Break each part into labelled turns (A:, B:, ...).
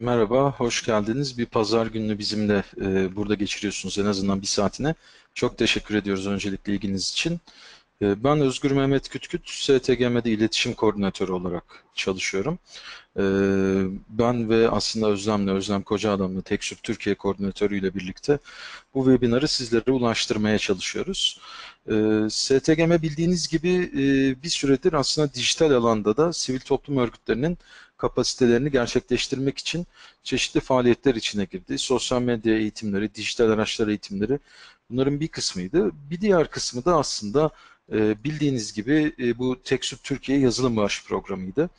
A: Merhaba, hoş geldiniz. Bir pazar gününü bizimle e, burada geçiriyorsunuz en azından bir saatine. Çok teşekkür ediyoruz öncelikle ilginiz için. E, ben Özgür Mehmet Kütküt, STGM'de iletişim koordinatörü olarak çalışıyorum. E, ben ve aslında Özlem'le, Özlem Kocaadam'la TekSüp Türkiye koordinatörü ile birlikte bu webinarı sizlere ulaştırmaya çalışıyoruz. E, STGM bildiğiniz gibi e, bir süredir aslında dijital alanda da sivil toplum örgütlerinin kapasitelerini gerçekleştirmek için çeşitli faaliyetler içine girdi. Sosyal medya eğitimleri, dijital araçlar eğitimleri bunların bir kısmıydı. Bir diğer kısmı da aslında e, bildiğiniz gibi e, bu TekSüp Türkiye yazılım bağış programıydı.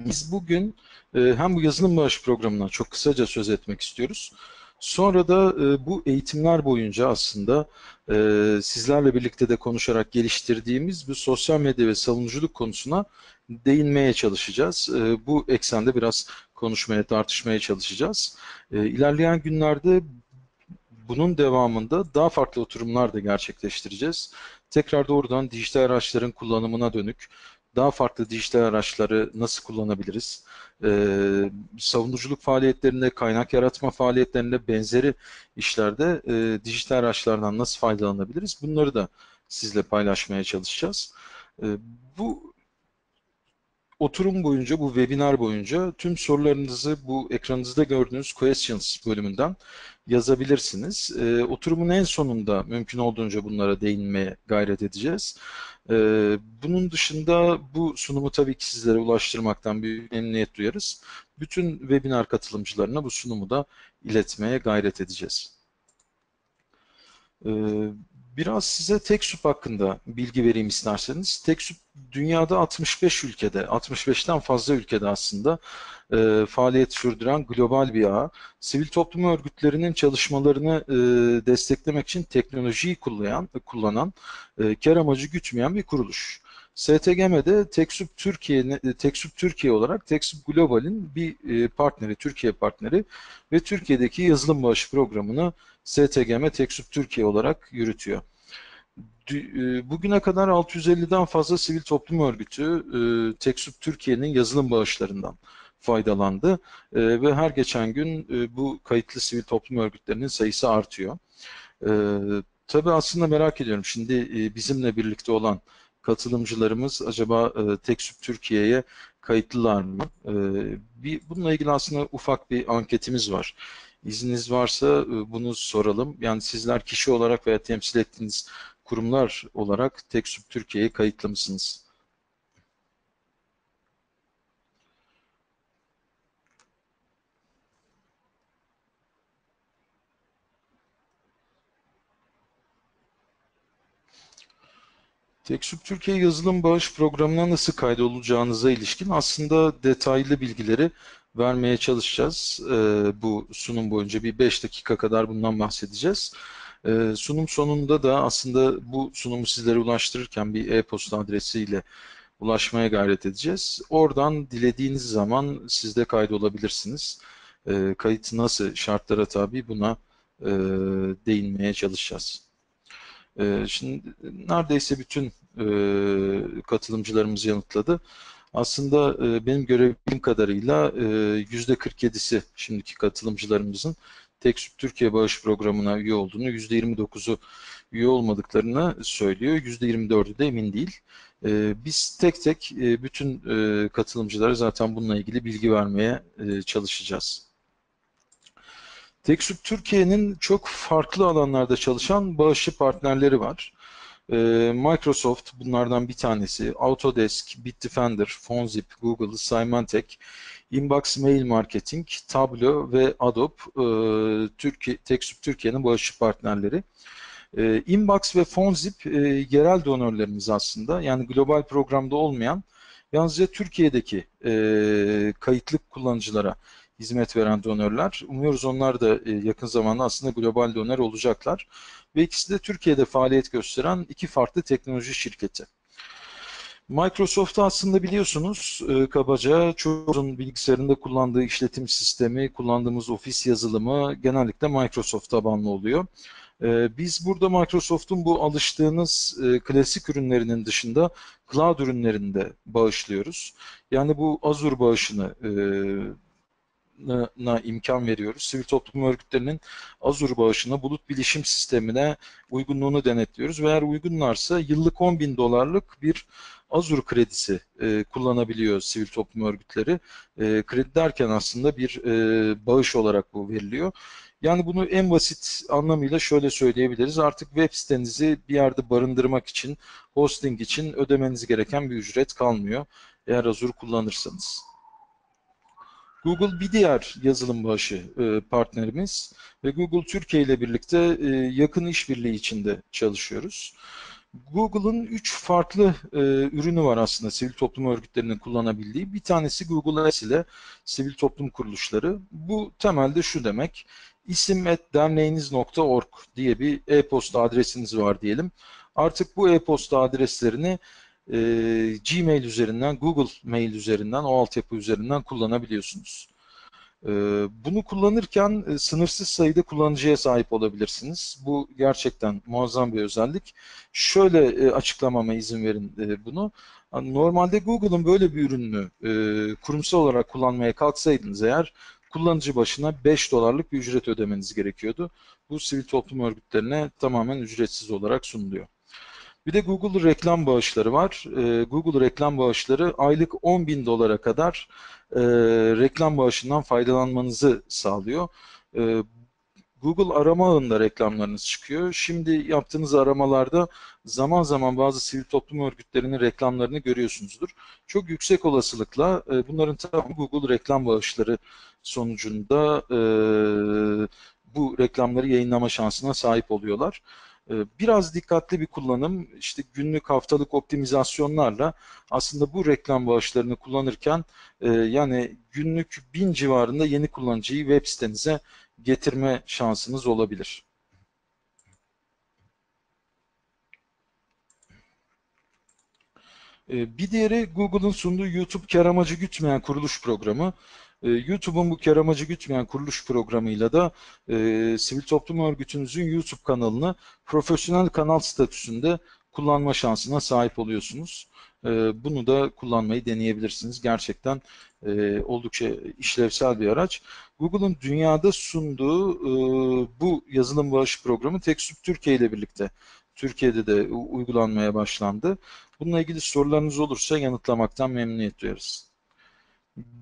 A: Biz bugün e, hem bu yazılım bağış programından çok kısaca söz etmek istiyoruz. Sonra da e, bu eğitimler boyunca aslında e, sizlerle birlikte de konuşarak geliştirdiğimiz bu sosyal medya ve savunuculuk konusuna değinmeye çalışacağız. E, bu eksende biraz konuşmaya, tartışmaya çalışacağız. E, ilerleyen günlerde bunun devamında daha farklı oturumlar da gerçekleştireceğiz. Tekrar doğrudan dijital araçların kullanımına dönük daha farklı dijital araçları nasıl kullanabiliriz? Ee, savunuculuk faaliyetlerinde, kaynak yaratma faaliyetlerinde, benzeri işlerde e, dijital araçlardan nasıl faydalanabiliriz? Bunları da sizle paylaşmaya çalışacağız. E, bu oturum boyunca, bu webinar boyunca tüm sorularınızı bu ekranınızda gördüğünüz questions bölümünden yazabilirsiniz. E, oturumun en sonunda mümkün olduğunca bunlara değinmeye gayret edeceğiz. E, bunun dışında bu sunumu tabii ki sizlere ulaştırmaktan bir memnuniyet duyarız. Bütün webinar katılımcılarına bu sunumu da iletmeye gayret edeceğiz. Biraz size TechSoup hakkında bilgi vereyim isterseniz. TechSoup dünyada 65 ülkede, 65'ten fazla ülkede aslında e, faaliyet sürdüren global bir ağ. Sivil toplum örgütlerinin çalışmalarını e, desteklemek için teknolojiyi kullanan, kullanan e, kar amacı gütmeyen bir kuruluş. STGM'de TechSoup Türkiye, TechSoup Türkiye olarak TechSoup Global'in bir e, partneri, Türkiye partneri ve Türkiye'deki yazılım bağışı programını STGM TechSoup Türkiye olarak yürütüyor. E, bugüne kadar 650'den fazla sivil toplum örgütü e, TechSoup Türkiye'nin yazılım bağışlarından faydalandı ve her geçen gün bu kayıtlı sivil toplum örgütlerinin sayısı artıyor. Tabii aslında merak ediyorum şimdi bizimle birlikte olan katılımcılarımız acaba e, TechSoup Türkiye'ye kayıtlılar mı? E, bir, bununla ilgili aslında ufak bir anketimiz var. İzniniz varsa e, bunu soralım. Yani sizler kişi olarak veya temsil ettiğiniz kurumlar olarak TechSoup Türkiye'ye kayıtlı mısınız? TechSoup Türkiye yazılım bağış programına nasıl kaydolacağınıza ilişkin aslında detaylı bilgileri vermeye çalışacağız. Ee, bu sunum boyunca bir 5 dakika kadar bundan bahsedeceğiz. Ee, sunum sonunda da aslında bu sunumu sizlere ulaştırırken bir e-posta adresiyle ulaşmaya gayret edeceğiz. Oradan dilediğiniz zaman siz de kaydolabilirsiniz. Ee, kayıt nasıl şartlara tabi buna e, değinmeye çalışacağız. Ee, şimdi neredeyse bütün e, katılımcılarımız yanıtladı. Aslında e, benim görebildiğim kadarıyla e, yüzde 47'si şimdiki katılımcılarımızın TekSüp Türkiye Bağış Programı'na üye olduğunu, yüzde 29'u üye olmadıklarını söylüyor. Yüzde 24'ü de emin değil. Biz tek tek bütün katılımcılara zaten bununla ilgili bilgi vermeye çalışacağız. TechSoup Türkiye'nin çok farklı alanlarda çalışan bağışçı partnerleri var. Ee, Microsoft bunlardan bir tanesi, Autodesk, Bitdefender, Fonzip, Google, Symantec, Inbox Mail Marketing, Tableau ve Adobe e, Türkiye, TechSoup Türkiye'nin bağışçı partnerleri. E, Inbox ve Fonzip e, yerel donörlerimiz aslında. Yani global programda olmayan, yalnızca Türkiye'deki e, kayıtlık kullanıcılara hizmet veren donörler. Umuyoruz onlar da e, yakın zamanda aslında global donör olacaklar. Ve ikisi de Türkiye'de faaliyet gösteren iki farklı teknoloji şirketi. Microsoft'ta aslında biliyorsunuz e, kabaca çoğunun bilgisayarında kullandığı işletim sistemi, kullandığımız ofis yazılımı genellikle Microsoft tabanlı oluyor. E, biz burada Microsoft'un bu alıştığınız e, klasik ürünlerinin dışında cloud ürünlerinde bağışlıyoruz. Yani bu Azure bağışını e, bağışlarına imkan veriyoruz. Sivil toplum örgütlerinin Azure bağışına, bulut bilişim sistemine uygunluğunu denetliyoruz ve eğer uygunlarsa yıllık 10 bin dolarlık bir Azure kredisi e, kullanabiliyor sivil toplum örgütleri. E, kredi derken aslında bir e, bağış olarak bu veriliyor. Yani bunu en basit anlamıyla şöyle söyleyebiliriz. Artık web sitenizi bir yerde barındırmak için, hosting için ödemeniz gereken bir ücret kalmıyor. Eğer Azure kullanırsanız. Google bir diğer yazılım başı e, partnerimiz ve Google Türkiye ile birlikte e, yakın işbirliği içinde çalışıyoruz. Google'ın üç farklı e, ürünü var aslında sivil toplum örgütlerinin kullanabildiği. Bir tanesi Google Ads ile sivil toplum kuruluşları. Bu temelde şu demek, isim.derneğiniz.org diye bir e-posta adresiniz var diyelim. Artık bu e-posta adreslerini e, Gmail üzerinden, Google Mail üzerinden, o altyapı üzerinden kullanabiliyorsunuz. E, bunu kullanırken e, sınırsız sayıda kullanıcıya sahip olabilirsiniz. Bu gerçekten muazzam bir özellik. Şöyle açıklamama izin verin bunu. Normalde Google'ın böyle bir ürünü kurumsal olarak kullanmaya kalksaydınız eğer kullanıcı başına 5 dolarlık bir ücret ödemeniz gerekiyordu. Bu sivil toplum örgütlerine tamamen ücretsiz olarak sunuluyor. Bir de Google reklam bağışları var. Ee, Google reklam bağışları aylık 10 bin dolara kadar e, reklam bağışından faydalanmanızı sağlıyor. E, Google arama ağında reklamlarınız çıkıyor. Şimdi yaptığınız aramalarda zaman zaman bazı sivil toplum örgütlerinin reklamlarını görüyorsunuzdur. Çok yüksek olasılıkla e, bunların tamamı Google reklam bağışları sonucunda e, bu reklamları yayınlama şansına sahip oluyorlar. E, biraz dikkatli bir kullanım, işte günlük haftalık optimizasyonlarla aslında bu reklam bağışlarını kullanırken e, yani günlük bin civarında yeni kullanıcıyı web sitenize getirme şansınız olabilir. E, bir diğeri Google'ın sunduğu YouTube kar amacı gütmeyen kuruluş programı. Ee, YouTube'un bu kar amacı gütmeyen kuruluş programıyla da e, sivil toplum örgütünüzün YouTube kanalını profesyonel kanal statüsünde kullanma şansına sahip oluyorsunuz. E, bunu da kullanmayı deneyebilirsiniz. Gerçekten e, oldukça işlevsel bir araç. Google'ın dünyada sunduğu e, bu yazılım bağış programı TechSoup Türkiye ile birlikte Türkiye'de de uygulanmaya başlandı. Bununla ilgili sorularınız olursa yanıtlamaktan memnuniyet duyarız.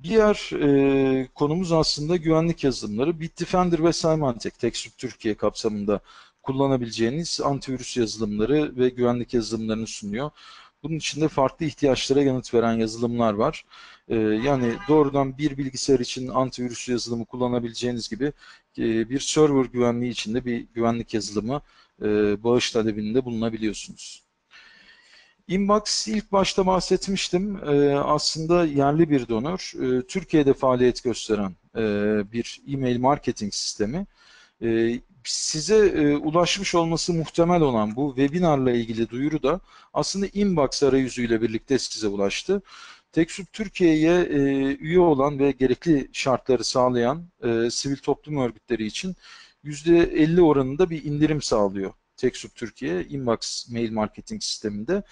A: Diğer e, konumuz aslında güvenlik yazılımları. Bitdefender ve Symantec, TechSoup Türkiye kapsamında kullanabileceğiniz antivirüs yazılımları ve güvenlik yazılımlarını sunuyor. Bunun içinde farklı ihtiyaçlara yanıt veren yazılımlar var. E, yani doğrudan bir bilgisayar için antivirüs yazılımı kullanabileceğiniz gibi e, bir server güvenliği içinde bir güvenlik yazılımı e, bağış talebinde bulunabiliyorsunuz. Inbox ilk başta bahsetmiştim. Ee, aslında yerli bir donör. Ee, Türkiye'de faaliyet gösteren e, bir e-mail marketing sistemi. Ee, size e, ulaşmış olması muhtemel olan bu webinarla ilgili duyuru da aslında Inbox arayüzüyle birlikte size ulaştı. TechSoup Türkiye'ye e, üye olan ve gerekli şartları sağlayan e, sivil toplum örgütleri için %50 oranında bir indirim sağlıyor. TechSoup Türkiye Inbox mail marketing sisteminde.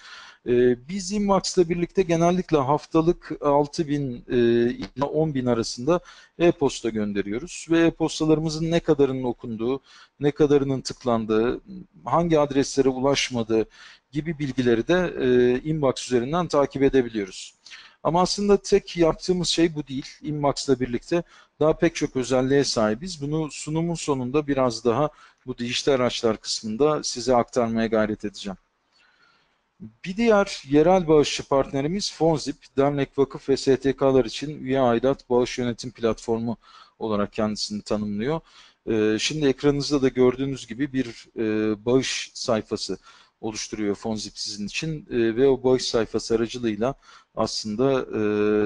A: E, biz Inbox'la birlikte genellikle haftalık 6 bin e, ile 10 bin arasında e-posta gönderiyoruz ve e-postalarımızın ne kadarının okunduğu, ne kadarının tıklandığı, hangi adreslere ulaşmadığı gibi bilgileri de e, Inbox üzerinden takip edebiliyoruz. Ama aslında tek yaptığımız şey bu değil. Inbox'la birlikte daha pek çok özelliğe sahibiz. Bunu sunumun sonunda biraz daha bu dijital araçlar kısmında size aktarmaya gayret edeceğim. Bir diğer yerel bağışçı partnerimiz Fonzip, dernek, vakıf ve STK'lar için üye aidat bağış yönetim platformu olarak kendisini tanımlıyor. Ee, şimdi ekranınızda da gördüğünüz gibi bir e, bağış sayfası oluşturuyor Fonzip sizin için e, ve o bağış sayfası aracılığıyla aslında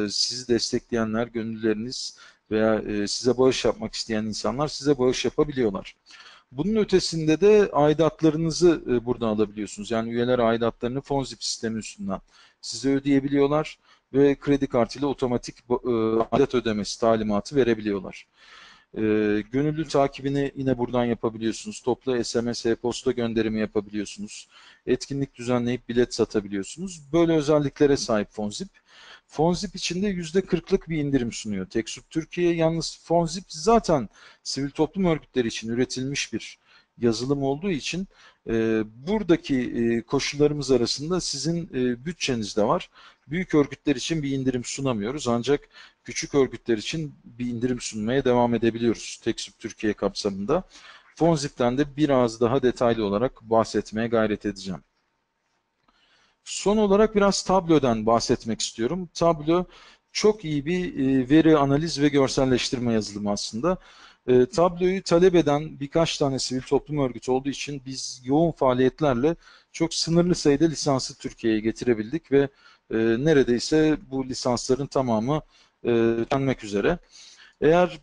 A: e, sizi destekleyenler, gönülleriniz veya size bağış yapmak isteyen insanlar size bağış yapabiliyorlar. Bunun ötesinde de aidatlarınızı e, buradan alabiliyorsunuz. Yani üyeler aidatlarını Fonzip sistemi üstünden size ödeyebiliyorlar ve kredi kartıyla otomatik e, aidat ödemesi talimatı verebiliyorlar. E, gönüllü takibini yine buradan yapabiliyorsunuz. Toplu SMS, e-posta gönderimi yapabiliyorsunuz. Etkinlik düzenleyip bilet satabiliyorsunuz. Böyle özelliklere sahip Fonzip. Fonzip içinde %40'lık bir indirim sunuyor. TechSoup Türkiye yalnız Fonzip zaten sivil toplum örgütleri için üretilmiş bir yazılım olduğu için e, buradaki e, koşullarımız arasında sizin e, bütçeniz de var. Büyük örgütler için bir indirim sunamıyoruz ancak küçük örgütler için bir indirim sunmaya devam edebiliyoruz TechSoup Türkiye kapsamında. Fonzip'ten de biraz daha detaylı olarak bahsetmeye gayret edeceğim. Son olarak biraz Tableau'dan bahsetmek istiyorum. Tableau çok iyi bir e, veri analiz ve görselleştirme yazılımı aslında. E, Tableau'yu talep eden birkaç tane sivil toplum örgütü olduğu için biz yoğun faaliyetlerle çok sınırlı sayıda lisansı Türkiye'ye getirebildik ve e, neredeyse bu lisansların tamamı tükenmek üzere. Eğer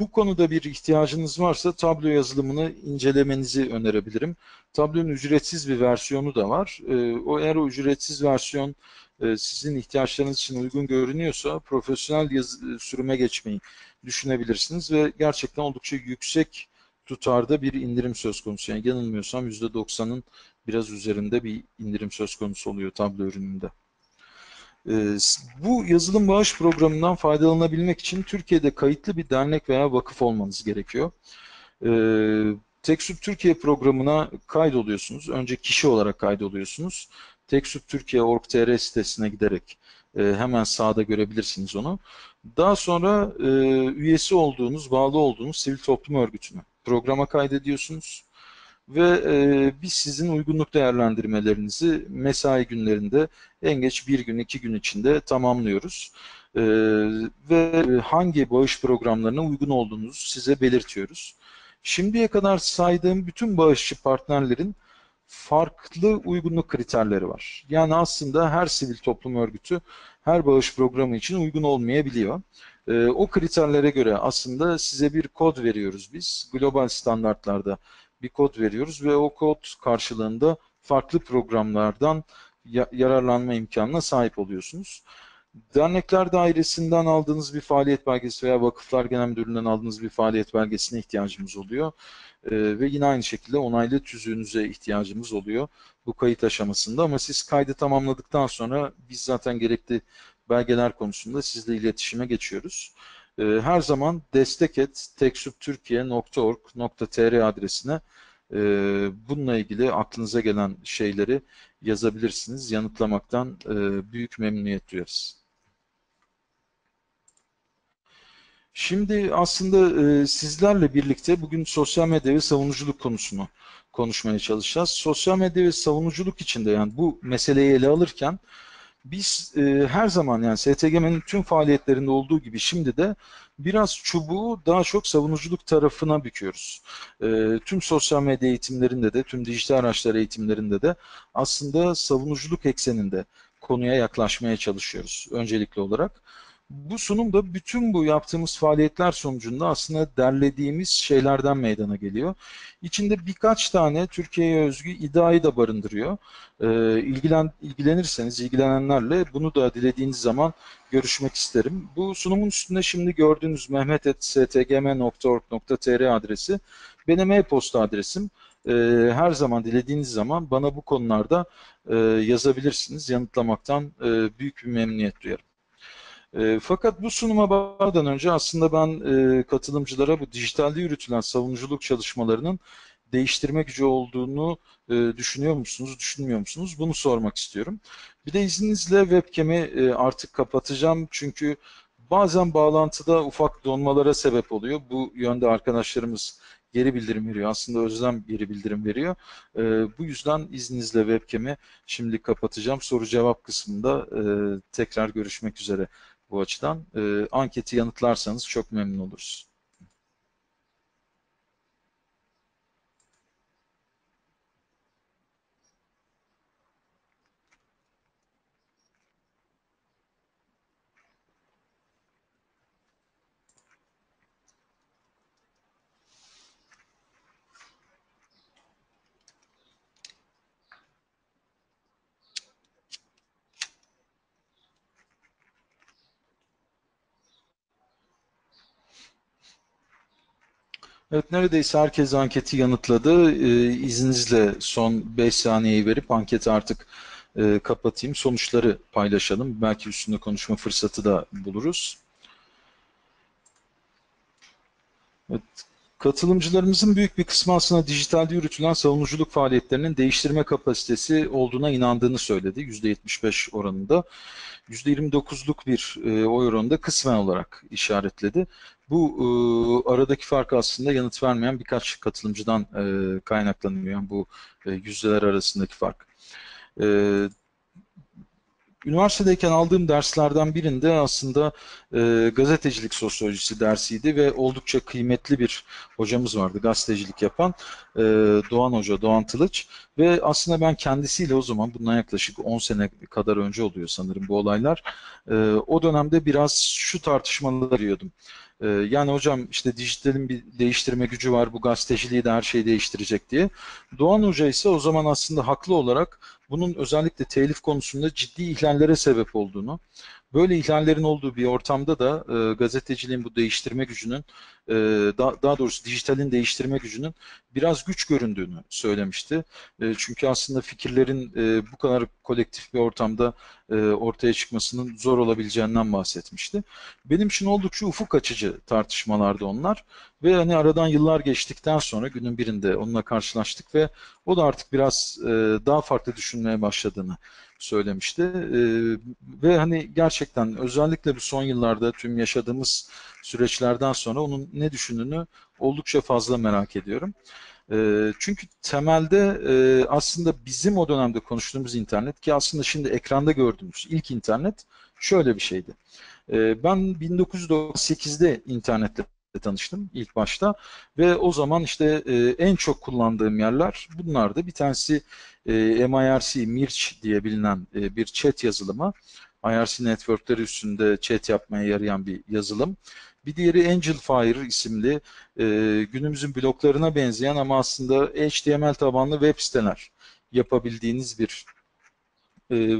A: bu konuda bir ihtiyacınız varsa Tableau yazılımını incelemenizi önerebilirim. Tableau'nun ücretsiz bir versiyonu da var. Ee, o eğer o ücretsiz versiyon e, sizin ihtiyaçlarınız için uygun görünüyorsa profesyonel yazı, sürüme geçmeyi düşünebilirsiniz ve gerçekten oldukça yüksek tutarda bir indirim söz konusu. Yani yanılmıyorsam %90'ın biraz üzerinde bir indirim söz konusu oluyor Tableau ürününde. Ee, bu yazılım bağış programından faydalanabilmek için Türkiye'de kayıtlı bir dernek veya vakıf olmanız gerekiyor. Ee, TechSoup Türkiye programına kaydoluyorsunuz. Önce kişi olarak kaydoluyorsunuz. TechSoup Türkiye org.tr sitesine giderek e, hemen sağda görebilirsiniz onu. Daha sonra e, üyesi olduğunuz, bağlı olduğunuz sivil toplum örgütünü programa kaydediyorsunuz ve e, biz sizin uygunluk değerlendirmelerinizi mesai günlerinde en geç bir gün, iki gün içinde tamamlıyoruz. E, ve hangi bağış programlarına uygun olduğunuzu size belirtiyoruz. Şimdiye kadar saydığım bütün bağışçı partnerlerin farklı uygunluk kriterleri var. Yani aslında her sivil toplum örgütü her bağış programı için uygun olmayabiliyor. E, o kriterlere göre aslında size bir kod veriyoruz biz. Global standartlarda bir kod veriyoruz ve o kod karşılığında farklı programlardan yararlanma imkanına sahip oluyorsunuz. Dernekler dairesinden aldığınız bir faaliyet belgesi veya vakıflar genel müdürlüğünden aldığınız bir faaliyet belgesine ihtiyacımız oluyor. Ee, ve yine aynı şekilde onaylı tüzüğünüze ihtiyacımız oluyor bu kayıt aşamasında. Ama siz kaydı tamamladıktan sonra biz zaten gerekli belgeler konusunda sizle iletişime geçiyoruz. Ee, her zaman destek et teksuptürkiye.org.tr adresine e, bununla ilgili aklınıza gelen şeyleri yazabilirsiniz. Yanıtlamaktan e, büyük memnuniyet duyarız. Şimdi aslında e, sizlerle birlikte bugün sosyal medya ve savunuculuk konusunu konuşmaya çalışacağız. Sosyal medya ve savunuculuk içinde yani bu meseleyi ele alırken biz e, her zaman yani STGM'nin tüm faaliyetlerinde olduğu gibi şimdi de biraz çubuğu daha çok savunuculuk tarafına büküyoruz. E, tüm sosyal medya eğitimlerinde de, tüm dijital araçlar eğitimlerinde de aslında savunuculuk ekseninde konuya yaklaşmaya çalışıyoruz öncelikli olarak. Bu sunum da bütün bu yaptığımız faaliyetler sonucunda aslında derlediğimiz şeylerden meydana geliyor. İçinde birkaç tane Türkiye'ye özgü iddiayı da barındırıyor. Ee, ilgilen, ilgilenirseniz, ilgilenenlerle bunu da dilediğiniz zaman görüşmek isterim. Bu sunumun üstünde şimdi gördüğünüz mehmet.stgm.org.tr adresi benim e-posta adresim. Ee, her zaman dilediğiniz zaman bana bu konularda e, yazabilirsiniz. Yanıtlamaktan e, büyük bir memnuniyet duyarım. E, fakat bu sunuma başlamadan önce aslında ben e, katılımcılara bu dijitalde yürütülen savunuculuk çalışmalarının değiştirme gücü olduğunu e, düşünüyor musunuz, düşünmüyor musunuz? Bunu sormak istiyorum. Bir de izninizle webcam'i e, artık kapatacağım çünkü bazen bağlantıda ufak donmalara sebep oluyor. Bu yönde arkadaşlarımız geri bildirim veriyor. Aslında Özlem geri bildirim veriyor. Bu yüzden izninizle webcam'i şimdi kapatacağım. Soru cevap kısmında tekrar görüşmek üzere bu açıdan. E, anketi yanıtlarsanız çok memnun oluruz. Evet, neredeyse herkes anketi yanıtladı. Ee, izninizle son 5 saniyeyi verip anketi artık e, kapatayım. Sonuçları paylaşalım. Belki üstünde konuşma fırsatı da buluruz. Evet, katılımcılarımızın büyük bir kısmı aslında dijitalde yürütülen savunuculuk faaliyetlerinin değiştirme kapasitesi olduğuna inandığını söyledi. %75 oranında. %29'luk bir e, oy oranında kısmen olarak işaretledi. Bu e, aradaki fark aslında yanıt vermeyen birkaç katılımcıdan e, kaynaklanıyor. Bu e, yüzdeler arasındaki fark. E, üniversitedeyken aldığım derslerden birinde aslında e, gazetecilik sosyolojisi dersiydi ve oldukça kıymetli bir hocamız vardı gazetecilik yapan e, Doğan Hoca, Doğan Tılıç ve aslında ben kendisiyle o zaman bundan yaklaşık 10 sene kadar önce oluyor sanırım bu olaylar e, o dönemde biraz şu tartışmaları arıyordum. E, yani hocam işte dijitalin bir değiştirme gücü var bu gazeteciliği de her şeyi değiştirecek diye. Doğan Hoca ise o zaman aslında haklı olarak bunun özellikle telif konusunda ciddi ihlallere sebep olduğunu, böyle ihlallerin olduğu bir ortamda da e, gazeteciliğin bu değiştirme gücünün, e, daha, daha doğrusu dijitalin değiştirme gücünün biraz güç göründüğünü söylemişti. E, çünkü aslında fikirlerin e, bu kadar kolektif bir ortamda e, ortaya çıkmasının zor olabileceğinden bahsetmişti. Benim için oldukça ufuk açıcı tartışmalardı onlar ve hani aradan yıllar geçtikten sonra günün birinde onunla karşılaştık ve o da artık biraz e, daha farklı düşünmeye başladığını söylemişti. E, ve hani gerçekten özellikle bu son yıllarda tüm yaşadığımız süreçlerden sonra onun ne düşündüğünü oldukça fazla merak ediyorum. E, çünkü temelde e, aslında bizim o dönemde konuştuğumuz internet ki aslında şimdi ekranda gördüğümüz ilk internet şöyle bir şeydi. E, ben 1998'de internetle tanıştım ilk başta ve o zaman işte e, en çok kullandığım yerler bunlardı. Bir tanesi e, MIRC, Mirç diye bilinen e, bir chat yazılımı. IRC networkleri üstünde chat yapmaya yarayan bir yazılım. Bir diğeri Angel Fire isimli e, günümüzün bloklarına benzeyen ama aslında HTML tabanlı web siteler yapabildiğiniz bir e,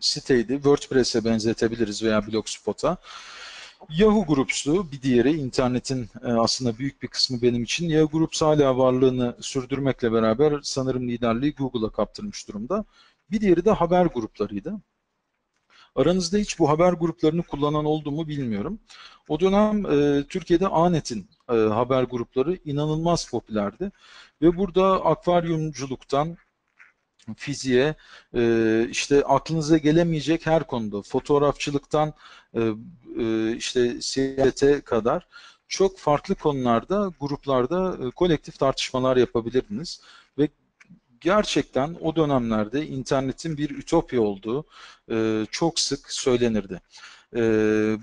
A: siteydi. WordPress'e benzetebiliriz veya Blogspot'a. Yahoo Groups'tu bir diğeri. internetin e, aslında büyük bir kısmı benim için. Yahoo Groups hala varlığını sürdürmekle beraber sanırım liderliği Google'a kaptırmış durumda. Bir diğeri de haber gruplarıydı. Aranızda hiç bu haber gruplarını kullanan oldu mu bilmiyorum. O dönem e, Türkiye'de Anet'in e, haber grupları inanılmaz popülerdi. Ve burada akvaryumculuktan fiziğe, e, işte aklınıza gelemeyecek her konuda, fotoğrafçılıktan e, e, işte siyasete kadar çok farklı konularda, gruplarda kolektif tartışmalar yapabilirdiniz. Ve gerçekten o dönemlerde internetin bir ütopya olduğu çok sık söylenirdi. E,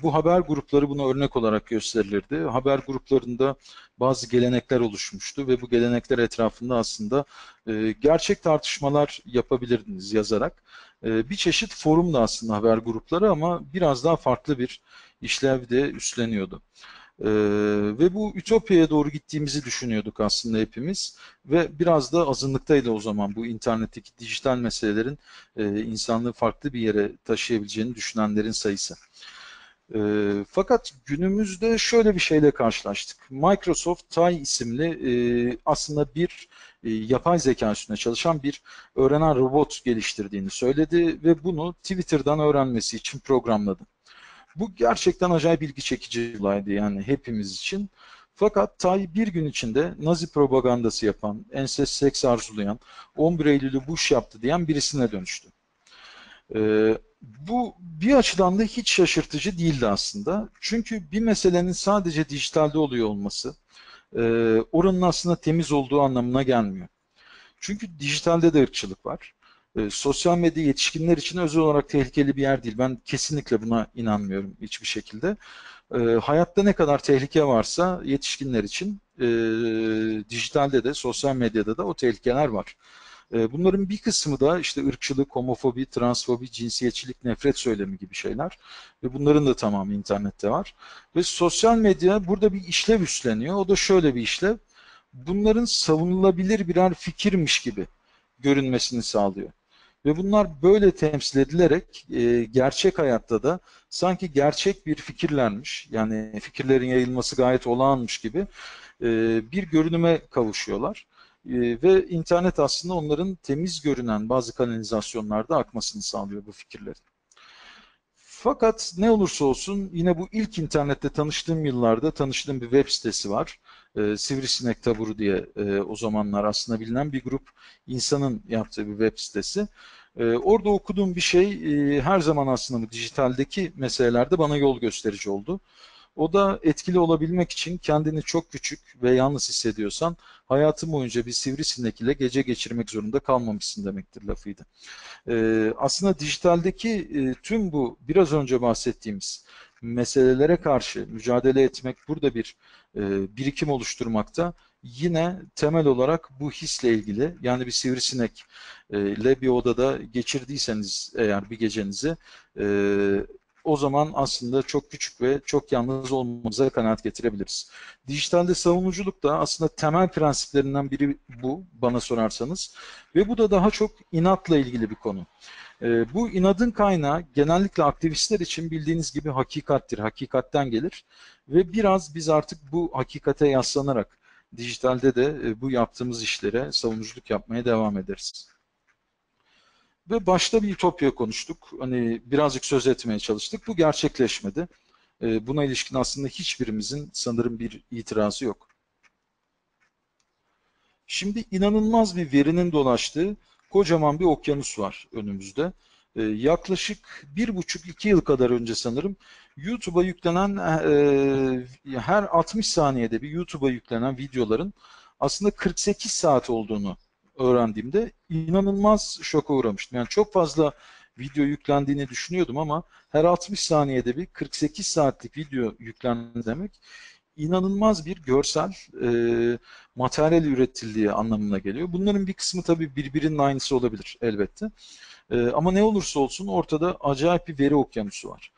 A: bu haber grupları buna örnek olarak gösterilirdi. Haber gruplarında bazı gelenekler oluşmuştu ve bu gelenekler etrafında aslında e, gerçek tartışmalar yapabilirdiniz yazarak. E, bir çeşit forum da aslında haber grupları ama biraz daha farklı bir işlev de üstleniyordu. Ee, ve bu ütopyaya doğru gittiğimizi düşünüyorduk aslında hepimiz ve biraz da azınlıktaydı o zaman bu internetteki dijital meselelerin e, insanlığı farklı bir yere taşıyabileceğini düşünenlerin sayısı. E, fakat günümüzde şöyle bir şeyle karşılaştık. Microsoft Tay isimli e, aslında bir e, yapay zeka üstüne çalışan bir öğrenen robot geliştirdiğini söyledi ve bunu Twitter'dan öğrenmesi için programladı. Bu gerçekten acayip bilgi çekici bir olaydı yani hepimiz için. Fakat Tay bir gün içinde Nazi propagandası yapan, enses seks arzulayan, 11 Eylül'ü Bush yaptı diyen birisine dönüştü. Ee, bu bir açıdan da hiç şaşırtıcı değildi aslında. Çünkü bir meselenin sadece dijitalde oluyor olması e, oranın aslında temiz olduğu anlamına gelmiyor. Çünkü dijitalde de ırkçılık var. E, sosyal medya yetişkinler için özel olarak tehlikeli bir yer değil. Ben kesinlikle buna inanmıyorum hiçbir şekilde. E, hayatta ne kadar tehlike varsa yetişkinler için e, dijitalde de sosyal medyada da o tehlikeler var. E, bunların bir kısmı da işte ırkçılık, homofobi, transfobi, cinsiyetçilik, nefret söylemi gibi şeyler. Ve bunların da tamamı internette var. Ve sosyal medya burada bir işlev üstleniyor. O da şöyle bir işlev. Bunların savunulabilir birer fikirmiş gibi görünmesini sağlıyor. Ve bunlar böyle temsil edilerek e, gerçek hayatta da sanki gerçek bir fikirlermiş, yani fikirlerin yayılması gayet olağanmış gibi e, bir görünüme kavuşuyorlar. E, ve internet aslında onların temiz görünen bazı kanalizasyonlarda akmasını sağlıyor bu fikirlerin. Fakat ne olursa olsun yine bu ilk internette tanıştığım yıllarda tanıştığım bir web sitesi var. E, Sivrisinek Taburu diye e, o zamanlar aslında bilinen bir grup insanın yaptığı bir web sitesi. E, orada okuduğum bir şey e, her zaman aslında bu dijitaldeki meselelerde bana yol gösterici oldu. O da etkili olabilmek için kendini çok küçük ve yalnız hissediyorsan hayatın boyunca bir sivrisinek ile gece geçirmek zorunda kalmamışsın demektir lafıydı. Ee, aslında dijitaldeki e, tüm bu biraz önce bahsettiğimiz meselelere karşı mücadele etmek burada bir e, birikim oluşturmakta yine temel olarak bu hisle ilgili yani bir sivrisinek e, ile bir odada geçirdiyseniz eğer bir gecenizi e, o zaman aslında çok küçük ve çok yalnız olmamıza kanaat getirebiliriz. Dijitalde savunuculuk da aslında temel prensiplerinden biri bu bana sorarsanız ve bu da daha çok inatla ilgili bir konu. Bu inadın kaynağı genellikle aktivistler için bildiğiniz gibi hakikattir, hakikatten gelir ve biraz biz artık bu hakikate yaslanarak dijitalde de e, bu yaptığımız işlere savunuculuk yapmaya devam ederiz. Ve başta bir ütopya konuştuk. Hani birazcık söz etmeye çalıştık. Bu gerçekleşmedi. E, buna ilişkin aslında hiçbirimizin sanırım bir itirazı yok. Şimdi inanılmaz bir verinin dolaştığı kocaman bir okyanus var önümüzde. E, yaklaşık bir buçuk iki yıl kadar önce sanırım YouTube'a yüklenen e, her 60 saniyede bir YouTube'a yüklenen videoların aslında 48 saat olduğunu öğrendiğimde inanılmaz şoka uğramıştım. Yani çok fazla video yüklendiğini düşünüyordum ama her 60 saniyede bir 48 saatlik video yüklendi demek inanılmaz bir görsel e, materyal üretildiği anlamına geliyor. Bunların bir kısmı tabii birbirinin aynısı olabilir elbette. E, ama ne olursa olsun ortada acayip bir veri okyanusu var.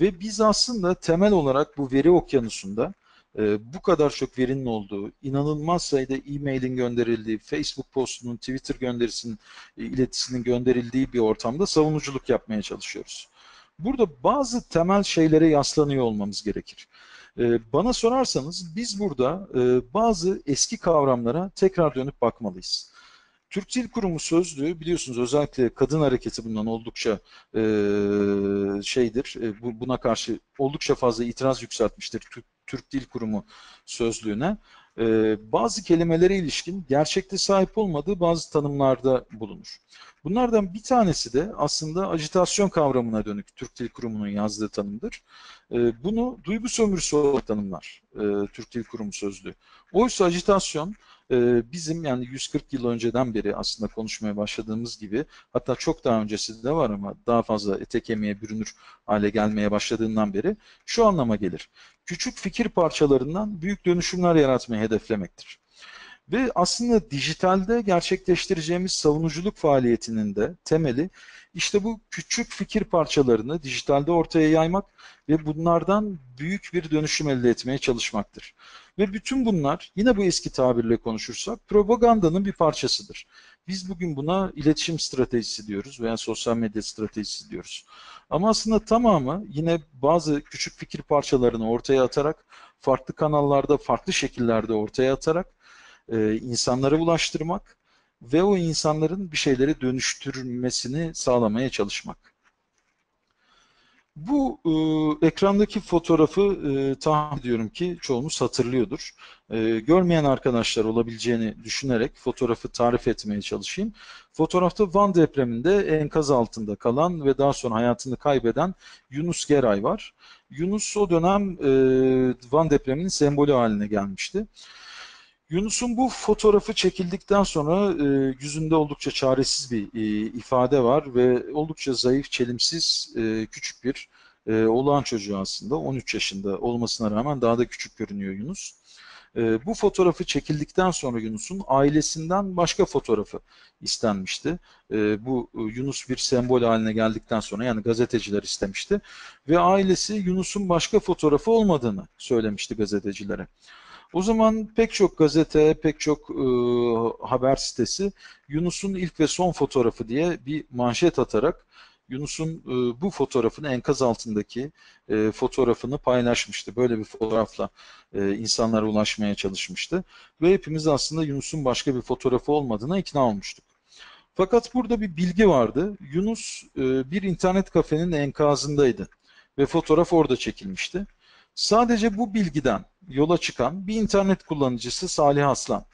A: Ve biz aslında temel olarak bu veri okyanusunda e, bu kadar çok verinin olduğu, inanılmaz sayıda e-mailin gönderildiği, Facebook postunun, Twitter gönderisinin, e, iletisinin gönderildiği bir ortamda savunuculuk yapmaya çalışıyoruz. Burada bazı temel şeylere yaslanıyor olmamız gerekir. E, bana sorarsanız biz burada e, bazı eski kavramlara tekrar dönüp bakmalıyız. Türk Dil Kurumu sözlüğü biliyorsunuz özellikle kadın hareketi bundan oldukça e, şeydir. E, bu, buna karşı oldukça fazla itiraz yükseltmiştir Türk, Türk Dil Kurumu sözlüğüne. E, bazı kelimelere ilişkin gerçekte sahip olmadığı bazı tanımlarda bulunur. Bunlardan bir tanesi de aslında ajitasyon kavramına dönük Türk Dil Kurumu'nun yazdığı tanımdır. E, bunu duygu sömürüsü olarak tanımlar e, Türk Dil Kurumu sözlüğü. Oysa ajitasyon ee, bizim yani 140 yıl önceden beri aslında konuşmaya başladığımız gibi hatta çok daha öncesi de var ama daha fazla ete kemiğe bürünür hale gelmeye başladığından beri şu anlama gelir. Küçük fikir parçalarından büyük dönüşümler yaratmayı hedeflemektir. Ve aslında dijitalde gerçekleştireceğimiz savunuculuk faaliyetinin de temeli işte bu küçük fikir parçalarını dijitalde ortaya yaymak ve bunlardan büyük bir dönüşüm elde etmeye çalışmaktır. Ve bütün bunlar yine bu eski tabirle konuşursak propagandanın bir parçasıdır. Biz bugün buna iletişim stratejisi diyoruz veya sosyal medya stratejisi diyoruz. Ama aslında tamamı yine bazı küçük fikir parçalarını ortaya atarak, farklı kanallarda, farklı şekillerde ortaya atarak e, insanlara ulaştırmak ve o insanların bir şeyleri dönüştürmesini sağlamaya çalışmak. Bu e, ekrandaki fotoğrafı e, tahmin ediyorum ki çoğumuz hatırlıyordur. E, görmeyen arkadaşlar olabileceğini düşünerek fotoğrafı tarif etmeye çalışayım. Fotoğrafta Van depreminde enkaz altında kalan ve daha sonra hayatını kaybeden Yunus Geray var. Yunus o dönem e, Van depreminin sembolü haline gelmişti. Yunus'un bu fotoğrafı çekildikten sonra e, yüzünde oldukça çaresiz bir e, ifade var ve oldukça zayıf, çelimsiz, e, küçük bir e, olağan çocuğu aslında. 13 yaşında olmasına rağmen daha da küçük görünüyor Yunus. E, bu fotoğrafı çekildikten sonra Yunus'un ailesinden başka fotoğrafı istenmişti. E, bu e, Yunus bir sembol haline geldikten sonra yani gazeteciler istemişti ve ailesi Yunus'un başka fotoğrafı olmadığını söylemişti gazetecilere. O zaman pek çok gazete, pek çok e, haber sitesi Yunus'un ilk ve son fotoğrafı diye bir manşet atarak Yunus'un e, bu fotoğrafını enkaz altındaki e, fotoğrafını paylaşmıştı. Böyle bir fotoğrafla e, insanlara ulaşmaya çalışmıştı. Ve hepimiz aslında Yunus'un başka bir fotoğrafı olmadığına ikna olmuştuk. Fakat burada bir bilgi vardı. Yunus e, bir internet kafenin enkazındaydı ve fotoğraf orada çekilmişti. Sadece bu bilgiden yola çıkan bir internet kullanıcısı Salih Aslan,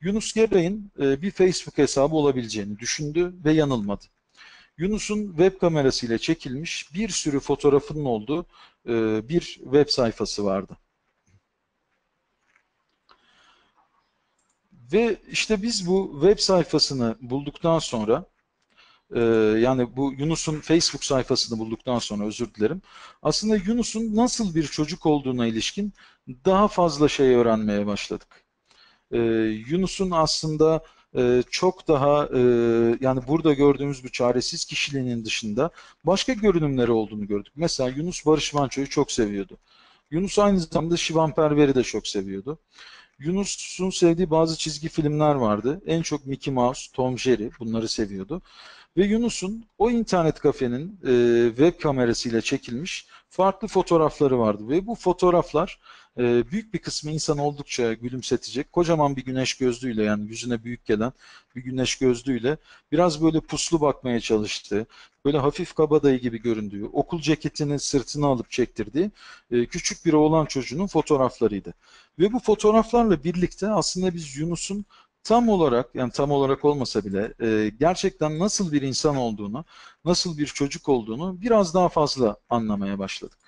A: Yunus Geray'ın e, bir Facebook hesabı olabileceğini düşündü ve yanılmadı. Yunus'un web kamerasıyla çekilmiş bir sürü fotoğrafının olduğu e, bir web sayfası vardı. Ve işte biz bu web sayfasını bulduktan sonra e, yani bu Yunus'un Facebook sayfasını bulduktan sonra özür dilerim. Aslında Yunus'un nasıl bir çocuk olduğuna ilişkin daha fazla şey öğrenmeye başladık. E, Yunus'un aslında e, çok daha e, yani burada gördüğümüz bu çaresiz kişiliğinin dışında başka görünümleri olduğunu gördük. Mesela Yunus Barış Manço'yu çok seviyordu. Yunus aynı zamanda Şivan Perver'i de çok seviyordu. Yunus'un sevdiği bazı çizgi filmler vardı. En çok Mickey Mouse, Tom Jerry bunları seviyordu. Ve Yunus'un o internet kafenin e, web kamerasıyla çekilmiş farklı fotoğrafları vardı. Ve bu fotoğraflar e, büyük bir kısmı insan oldukça gülümsetecek. Kocaman bir güneş gözlüğüyle yani yüzüne büyük gelen bir güneş gözlüğüyle biraz böyle puslu bakmaya çalıştı. Böyle hafif kabadayı gibi göründüğü, okul ceketini sırtına alıp çektirdiği e, küçük bir oğlan çocuğunun fotoğraflarıydı. Ve bu fotoğraflarla birlikte aslında biz Yunus'un tam olarak yani tam olarak olmasa bile e, gerçekten nasıl bir insan olduğunu, nasıl bir çocuk olduğunu biraz daha fazla anlamaya başladık.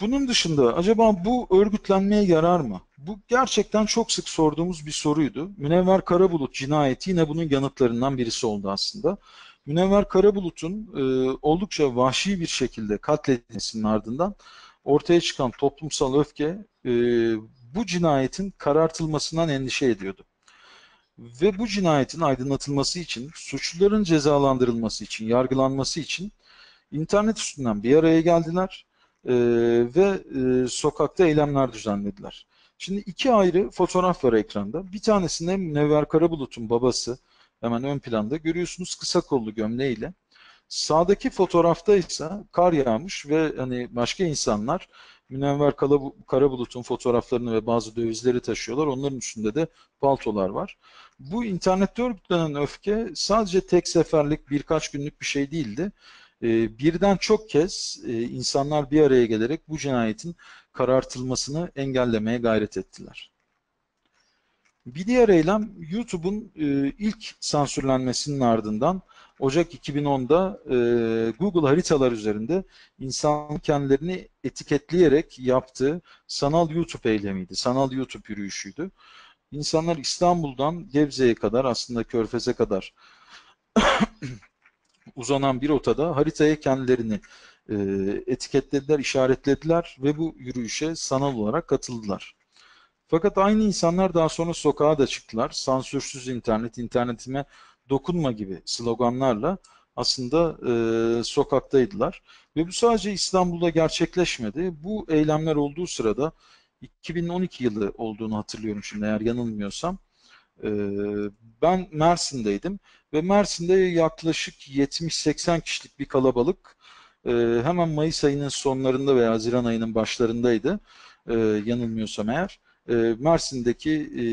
A: Bunun dışında acaba bu örgütlenmeye yarar mı? Bu gerçekten çok sık sorduğumuz bir soruydu. Münevver Karabulut cinayeti yine bunun yanıtlarından birisi oldu aslında. Münevver Karabulut'un e, oldukça vahşi bir şekilde katledilmesinin ardından ortaya çıkan toplumsal öfke e, bu cinayetin karartılmasından endişe ediyordu. Ve bu cinayetin aydınlatılması için, suçluların cezalandırılması için, yargılanması için internet üstünden bir araya geldiler e, ve e, sokakta eylemler düzenlediler. Şimdi iki ayrı fotoğraf var ekranda. Bir tanesinde Münevver Karabulut'un babası hemen ön planda görüyorsunuz kısa kollu gömleğiyle. Sağdaki fotoğrafta ise kar yağmış ve hani başka insanlar Münevver Karabulut'un fotoğraflarını ve bazı dövizleri taşıyorlar. Onların üstünde de paltolar var. Bu internette örgütlenen öfke sadece tek seferlik birkaç günlük bir şey değildi. Ee, birden çok kez e, insanlar bir araya gelerek bu cinayetin karartılmasını engellemeye gayret ettiler. Bir diğer eylem YouTube'un e, ilk sansürlenmesinin ardından Ocak 2010'da e, Google haritalar üzerinde insan kendilerini etiketleyerek yaptığı sanal YouTube eylemiydi. Sanal YouTube yürüyüşüydü. İnsanlar İstanbul'dan Gebze'ye kadar aslında Körfez'e kadar uzanan bir rotada haritaya kendilerini e, etiketlediler, işaretlediler ve bu yürüyüşe sanal olarak katıldılar. Fakat aynı insanlar daha sonra sokağa da çıktılar. Sansürsüz internet, internetime dokunma gibi sloganlarla aslında e, sokaktaydılar. Ve bu sadece İstanbul'da gerçekleşmedi. Bu eylemler olduğu sırada 2012 yılı olduğunu hatırlıyorum şimdi eğer yanılmıyorsam. E, ben Mersin'deydim ve Mersin'de yaklaşık 70-80 kişilik bir kalabalık e, hemen Mayıs ayının sonlarında veya Haziran ayının başlarındaydı e, yanılmıyorsam eğer. E, Mersin'deki e,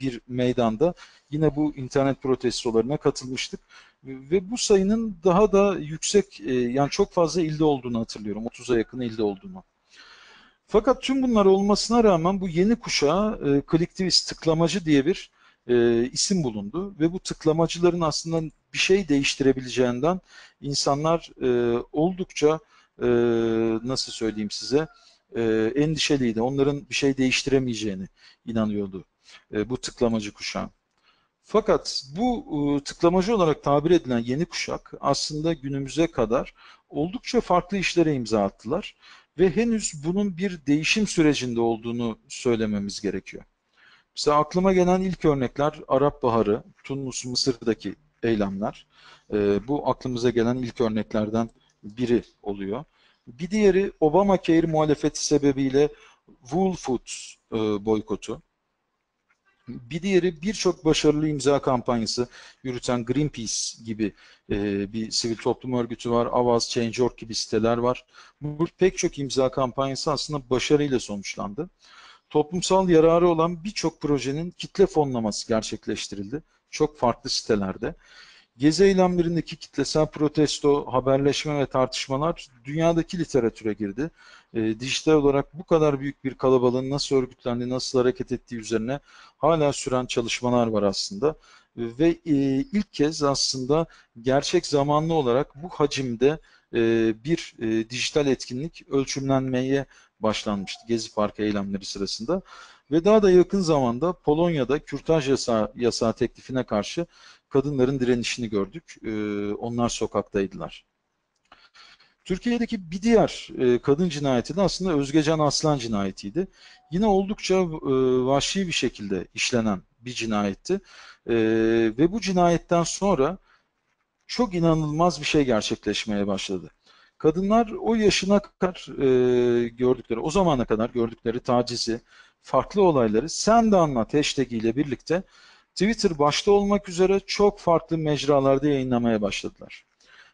A: bir meydanda yine bu internet protestolarına katılmıştık. Ve bu sayının daha da yüksek, e, yani çok fazla ilde olduğunu hatırlıyorum. 30'a yakın ilde olduğunu. Fakat tüm bunlar olmasına rağmen bu yeni kuşağa e, tıklamacı diye bir e, isim bulundu. Ve bu tıklamacıların aslında bir şey değiştirebileceğinden insanlar e, oldukça nasıl söyleyeyim size endişeliydi. Onların bir şey değiştiremeyeceğini inanıyordu bu tıklamacı kuşağı. Fakat bu e, tıklamacı olarak tabir edilen yeni kuşak aslında günümüze kadar oldukça farklı işlere imza attılar ve henüz bunun bir değişim sürecinde olduğunu söylememiz gerekiyor. Mesela aklıma gelen ilk örnekler Arap Baharı, Tunus, Mısır'daki eylemler. E, bu aklımıza gelen ilk örneklerden biri oluyor. Bir diğeri Obamacare muhalefeti sebebiyle Whole Foods e, boykotu. Bir diğeri birçok başarılı imza kampanyası yürüten Greenpeace gibi e, bir sivil toplum örgütü var. Avaz, Change.org gibi siteler var. Bu pek çok imza kampanyası aslında başarıyla sonuçlandı. Toplumsal yararı olan birçok projenin kitle fonlaması gerçekleştirildi. Çok farklı sitelerde. Gezi eylemlerindeki kitlesel protesto, haberleşme ve tartışmalar dünyadaki literatüre girdi. E, dijital olarak bu kadar büyük bir kalabalığın nasıl örgütlendiği, nasıl hareket ettiği üzerine hala süren çalışmalar var aslında. Ve e, ilk kez aslında gerçek zamanlı olarak bu hacimde e, bir e, dijital etkinlik ölçümlenmeye başlanmıştı Gezi Parkı eylemleri sırasında. Ve daha da yakın zamanda Polonya'da kürtaj yasa, yasağı teklifine karşı kadınların direnişini gördük. E, onlar sokaktaydılar. Türkiye'deki bir diğer e, kadın cinayeti de aslında Özgecan Aslan cinayetiydi. Yine oldukça e, vahşi bir şekilde işlenen bir cinayetti. E, ve bu cinayetten sonra çok inanılmaz bir şey gerçekleşmeye başladı. Kadınlar o yaşına kadar e, gördükleri, o zamana kadar gördükleri tacizi, farklı olayları sen de anlat hashtag ile birlikte Twitter başta olmak üzere çok farklı mecralarda yayınlamaya başladılar.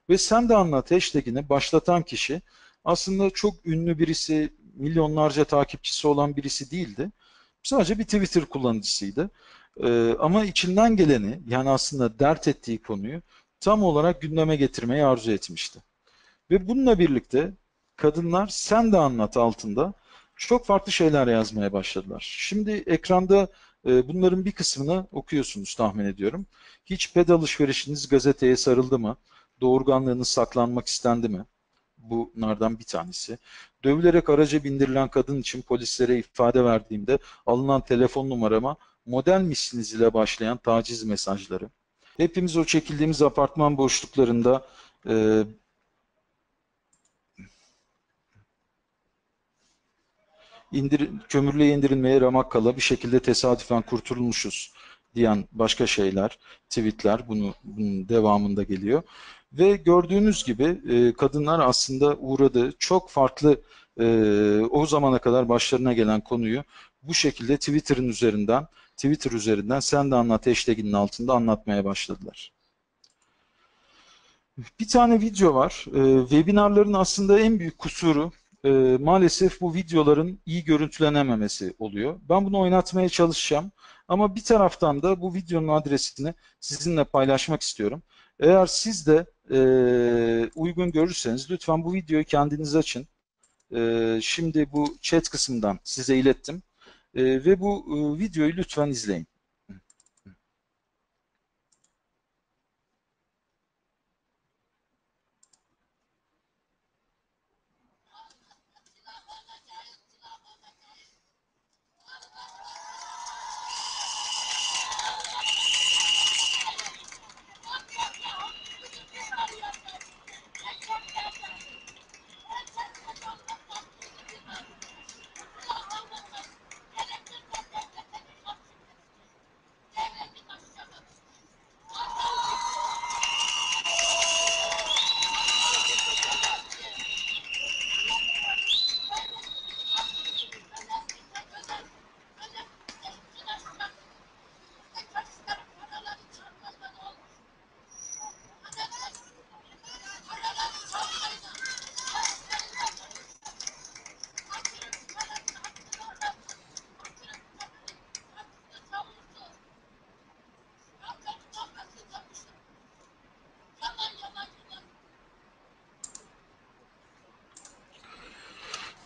A: Ve sen de anlat hashtagini başlatan kişi aslında çok ünlü birisi, milyonlarca takipçisi olan birisi değildi. Sadece bir Twitter kullanıcısıydı. Ee, ama içinden geleni yani aslında dert ettiği konuyu tam olarak gündeme getirmeyi arzu etmişti. Ve bununla birlikte kadınlar sen de anlat altında çok farklı şeyler yazmaya başladılar. Şimdi ekranda e, bunların bir kısmını okuyorsunuz tahmin ediyorum. Hiç ped alışverişiniz gazeteye sarıldı mı? Doğurganlığınız saklanmak istendi mi? Bunlardan bir tanesi. Dövülerek araca bindirilen kadın için polislere ifade verdiğimde alınan telefon numarama model misiniz ile başlayan taciz mesajları. Hepimiz o çekildiğimiz apartman boşluklarında e, indir, kömürlüğe indirilmeye ramak kala bir şekilde tesadüfen kurtulmuşuz diyen başka şeyler, tweetler bunu, bunun devamında geliyor. Ve gördüğünüz gibi e, kadınlar aslında uğradığı çok farklı e, o zamana kadar başlarına gelen konuyu bu şekilde Twitter'ın üzerinden, Twitter üzerinden sen de anlat hashtaginin altında anlatmaya başladılar. Bir tane video var. E, webinarların aslında en büyük kusuru e, maalesef bu videoların iyi görüntülenememesi oluyor. Ben bunu oynatmaya çalışacağım. Ama bir taraftan da bu videonun adresini sizinle paylaşmak istiyorum. Eğer siz de e, uygun görürseniz lütfen bu videoyu kendiniz açın. E, şimdi bu chat kısmından size ilettim. E, ve bu e, videoyu lütfen izleyin.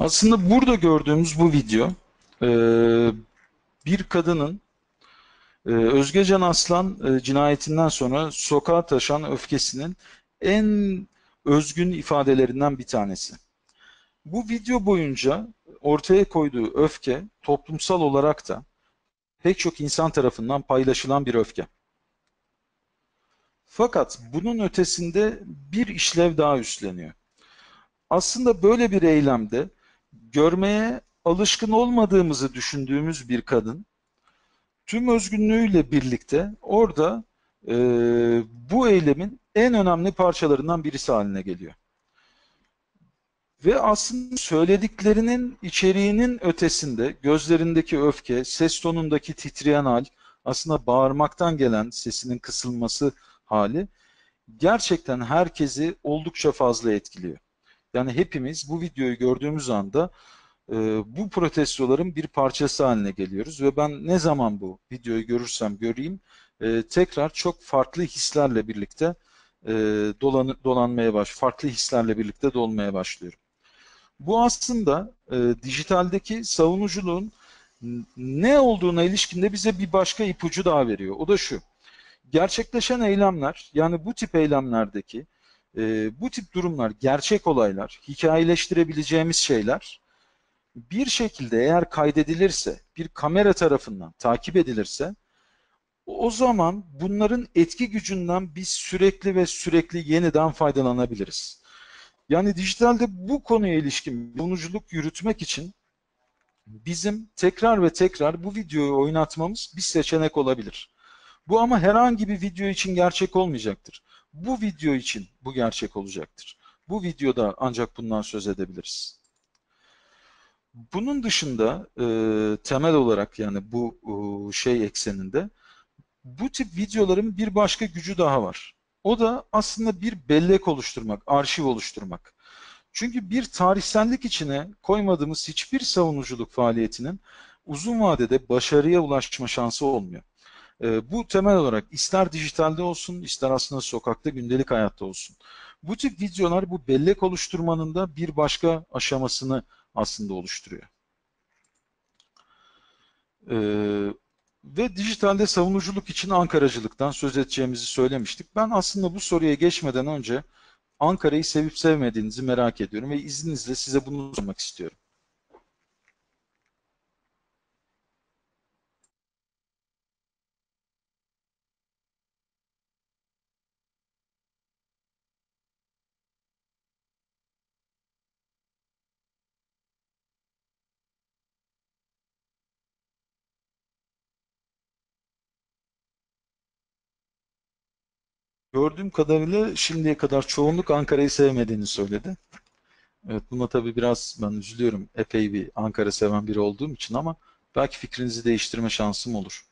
A: Aslında burada gördüğümüz bu video e, bir kadının e, Özgecan Aslan e, cinayetinden sonra sokağa taşan öfkesinin en özgün ifadelerinden bir tanesi. Bu video boyunca ortaya koyduğu öfke toplumsal olarak da pek çok insan tarafından paylaşılan bir öfke. Fakat bunun ötesinde bir işlev daha üstleniyor. Aslında böyle bir eylemde görmeye alışkın olmadığımızı düşündüğümüz bir kadın tüm özgünlüğüyle birlikte orada e, bu eylemin en önemli parçalarından birisi haline geliyor. Ve aslında söylediklerinin içeriğinin ötesinde gözlerindeki öfke, ses tonundaki titreyen hal, aslında bağırmaktan gelen sesinin kısılması hali gerçekten herkesi oldukça fazla etkiliyor. Yani hepimiz bu videoyu gördüğümüz anda e, bu protestoların bir parçası haline geliyoruz ve ben ne zaman bu videoyu görürsem göreyim e, tekrar çok farklı hislerle birlikte e, dolan, dolanmaya baş, farklı hislerle birlikte dolmaya başlıyorum. Bu aslında e, dijitaldeki savunuculuğun ne olduğuna ilişkinde bize bir başka ipucu daha veriyor. O da şu. Gerçekleşen eylemler, yani bu tip eylemlerdeki e, bu tip durumlar, gerçek olaylar, hikayeleştirebileceğimiz şeyler bir şekilde eğer kaydedilirse, bir kamera tarafından takip edilirse o zaman bunların etki gücünden biz sürekli ve sürekli yeniden faydalanabiliriz. Yani dijitalde bu konuya ilişkin savunuculuk yürütmek için bizim tekrar ve tekrar bu videoyu oynatmamız bir seçenek olabilir. Bu ama herhangi bir video için gerçek olmayacaktır. Bu video için bu gerçek olacaktır. Bu videoda ancak bundan söz edebiliriz. Bunun dışında e, temel olarak yani bu e, şey ekseninde bu tip videoların bir başka gücü daha var. O da aslında bir bellek oluşturmak, arşiv oluşturmak. Çünkü bir tarihsellik içine koymadığımız hiçbir savunuculuk faaliyetinin uzun vadede başarıya ulaşma şansı olmuyor. E, bu temel olarak ister dijitalde olsun, ister aslında sokakta, gündelik hayatta olsun. Bu tip videolar bu bellek oluşturmanın da bir başka aşamasını aslında oluşturuyor. Ee, ve dijitalde savunuculuk için Ankaracılıktan söz edeceğimizi söylemiştik. Ben aslında bu soruya geçmeden önce Ankara'yı sevip sevmediğinizi merak ediyorum ve izninizle size bunu sormak istiyorum. Gördüğüm kadarıyla şimdiye kadar çoğunluk Ankara'yı sevmediğini söyledi. Evet buna tabii biraz ben üzülüyorum. Epey bir Ankara seven biri olduğum için ama belki fikrinizi değiştirme şansım olur.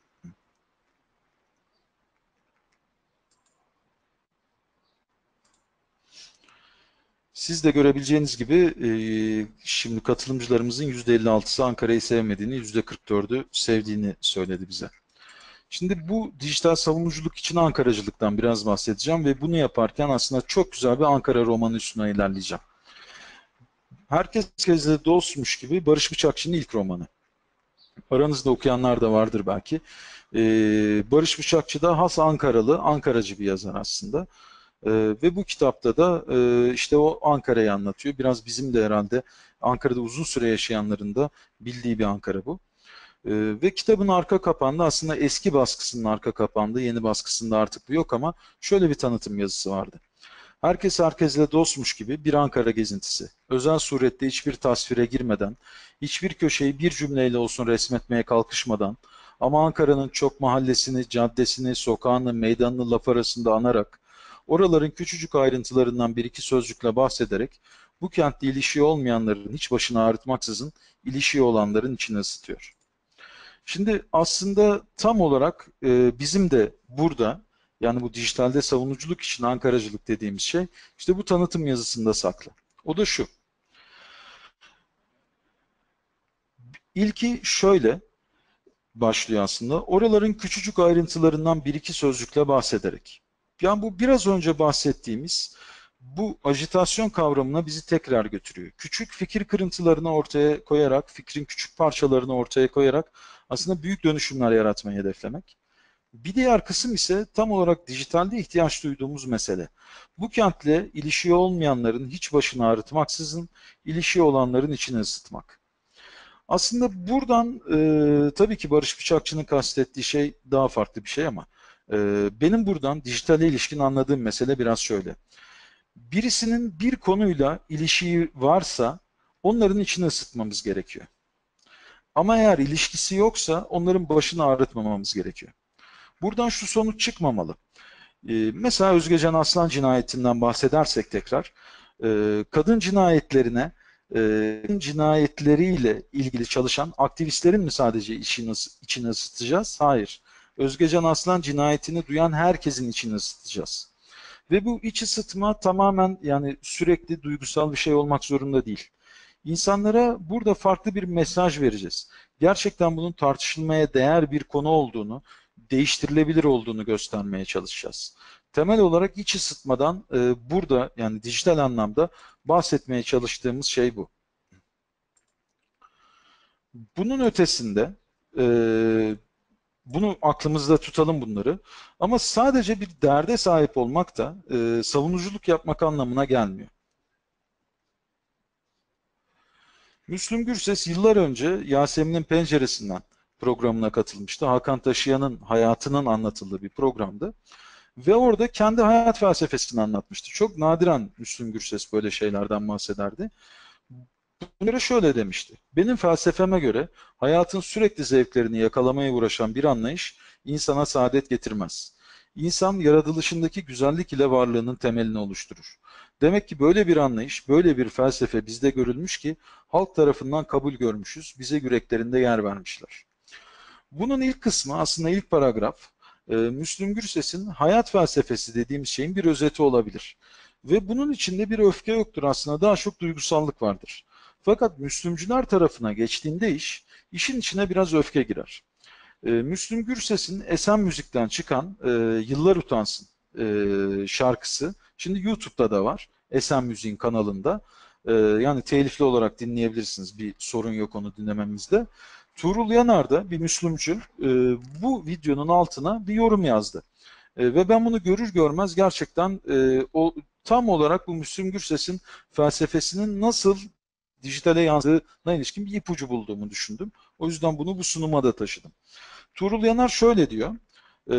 A: Siz de görebileceğiniz gibi e, şimdi katılımcılarımızın %56'sı Ankara'yı sevmediğini, %44'ü sevdiğini söyledi bize. Şimdi bu dijital savunuculuk için Ankaracılıktan biraz bahsedeceğim ve bunu yaparken aslında çok güzel bir Ankara romanı üstüne ilerleyeceğim. Herkes kezde dostmuş gibi Barış Bıçakçı'nın ilk romanı. Aranızda okuyanlar da vardır belki. Ee, Barış Bıçakçı da has Ankaralı, Ankaracı bir yazar aslında. Ee, ve bu kitapta da e, işte o Ankara'yı anlatıyor. Biraz bizim de herhalde Ankara'da uzun süre yaşayanların da bildiği bir Ankara bu. E, ve kitabın arka kapağında aslında eski baskısının arka kapağında, yeni baskısında artık yok ama şöyle bir tanıtım yazısı vardı. Herkes herkesle dostmuş gibi bir Ankara gezintisi. Özel surette hiçbir tasvire girmeden, hiçbir köşeyi bir cümleyle olsun resmetmeye kalkışmadan ama Ankara'nın çok mahallesini, caddesini, sokağını, meydanını laf arasında anarak, oraların küçücük ayrıntılarından bir iki sözcükle bahsederek bu kentte ilişiği olmayanların hiç başını ağrıtmaksızın ilişiği olanların içine ısıtıyor. Şimdi aslında tam olarak e, bizim de burada yani bu dijitalde savunuculuk için Ankaracılık dediğimiz şey işte bu tanıtım yazısında saklı. O da şu. İlki şöyle başlıyor aslında. Oraların küçücük ayrıntılarından bir iki sözcükle bahsederek. Yani bu biraz önce bahsettiğimiz bu ajitasyon kavramına bizi tekrar götürüyor. Küçük fikir kırıntılarını ortaya koyarak, fikrin küçük parçalarını ortaya koyarak aslında büyük dönüşümler yaratmayı hedeflemek. Bir diğer kısım ise tam olarak dijitalde ihtiyaç duyduğumuz mesele. Bu kentle ilişiği olmayanların hiç başını ağrıtmaksızın ilişiği olanların içine ısıtmak. Aslında buradan e, tabii ki Barış Bıçakçı'nın kastettiği şey daha farklı bir şey ama e, benim buradan dijitale ilişkin anladığım mesele biraz şöyle. Birisinin bir konuyla ilişiği varsa onların içine ısıtmamız gerekiyor. Ama eğer ilişkisi yoksa onların başını ağrıtmamamız gerekiyor. Buradan şu sonuç çıkmamalı. Ee, mesela Özgecan Aslan cinayetinden bahsedersek tekrar, e, kadın cinayetlerine e, cinayetleriyle ilgili çalışan aktivistlerin mi sadece içini, içini ısıtacağız? Hayır. Özgecan Aslan cinayetini duyan herkesin içini ısıtacağız. Ve bu iç ısıtma tamamen yani sürekli duygusal bir şey olmak zorunda değil. İnsanlara burada farklı bir mesaj vereceğiz. Gerçekten bunun tartışılmaya değer bir konu olduğunu, değiştirilebilir olduğunu göstermeye çalışacağız. Temel olarak iç ısıtmadan e, burada yani dijital anlamda bahsetmeye çalıştığımız şey bu. Bunun ötesinde e, bunu aklımızda tutalım bunları. Ama sadece bir derde sahip olmak da e, savunuculuk yapmak anlamına gelmiyor. Müslüm Gürses yıllar önce Yasemin'in Penceresinden programına katılmıştı. Hakan Taşıyan'ın hayatının anlatıldığı bir programdı. Ve orada kendi hayat felsefesini anlatmıştı. Çok nadiren Müslüm Gürses böyle şeylerden bahsederdi. Bunlara şöyle demişti. Benim felsefeme göre hayatın sürekli zevklerini yakalamaya uğraşan bir anlayış insana saadet getirmez. İnsan yaratılışındaki güzellik ile varlığının temelini oluşturur. Demek ki böyle bir anlayış, böyle bir felsefe bizde görülmüş ki halk tarafından kabul görmüşüz, bize yüreklerinde yer vermişler. Bunun ilk kısmı aslında ilk paragraf e, Müslüm Gürses'in hayat felsefesi dediğimiz şeyin bir özeti olabilir. Ve bunun içinde bir öfke yoktur aslında daha çok duygusallık vardır. Fakat Müslümcüler tarafına geçtiğinde iş, işin içine biraz öfke girer. E, Müslüm Gürses'in Esen Müzik'ten çıkan e, Yıllar Utansın e, şarkısı, şimdi YouTube'da da var, Esen Müzik'in kanalında. E, yani telifli olarak dinleyebilirsiniz, bir sorun yok onu dinlememizde. Tuğrul Yanar da bir Müslümcü e, bu videonun altına bir yorum yazdı. E, ve ben bunu görür görmez gerçekten e, o tam olarak bu Müslüm Gürses'in felsefesinin nasıl dijitale yansıdığına ilişkin bir ipucu bulduğumu düşündüm. O yüzden bunu bu sunuma da taşıdım. Tuğrul Yanar şöyle diyor. E,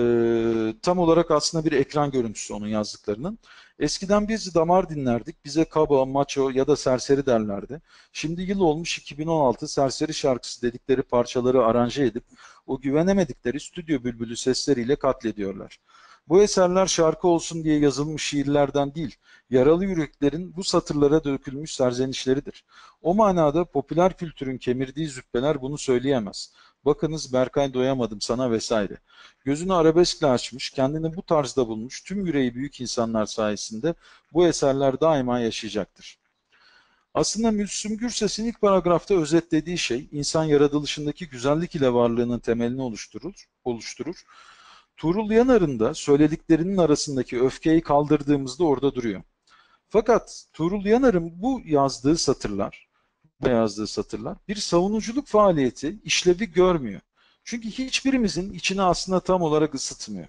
A: tam olarak aslında bir ekran görüntüsü onun yazdıklarının. Eskiden biz damar dinlerdik. Bize kaba, maço ya da serseri derlerdi. Şimdi yıl olmuş 2016 serseri şarkısı dedikleri parçaları aranje edip o güvenemedikleri stüdyo bülbülü sesleriyle katlediyorlar. Bu eserler şarkı olsun diye yazılmış şiirlerden değil, yaralı yüreklerin bu satırlara dökülmüş serzenişleridir. O manada popüler kültürün kemirdiği züppeler bunu söyleyemez. Bakınız Berkay doyamadım sana vesaire. Gözünü arabeskle açmış, kendini bu tarzda bulmuş tüm yüreği büyük insanlar sayesinde bu eserler daima yaşayacaktır. Aslında Müslüm Gürses'in ilk paragrafta özetlediği şey insan yaratılışındaki güzellik ile varlığının temelini oluşturur. oluşturur. Tuğrul Yanar'ın da söylediklerinin arasındaki öfkeyi kaldırdığımızda orada duruyor. Fakat Tuğrul Yanar'ın bu yazdığı satırlar, yazdığı satırlar bir savunuculuk faaliyeti işlevi görmüyor. Çünkü hiçbirimizin içini aslında tam olarak ısıtmıyor.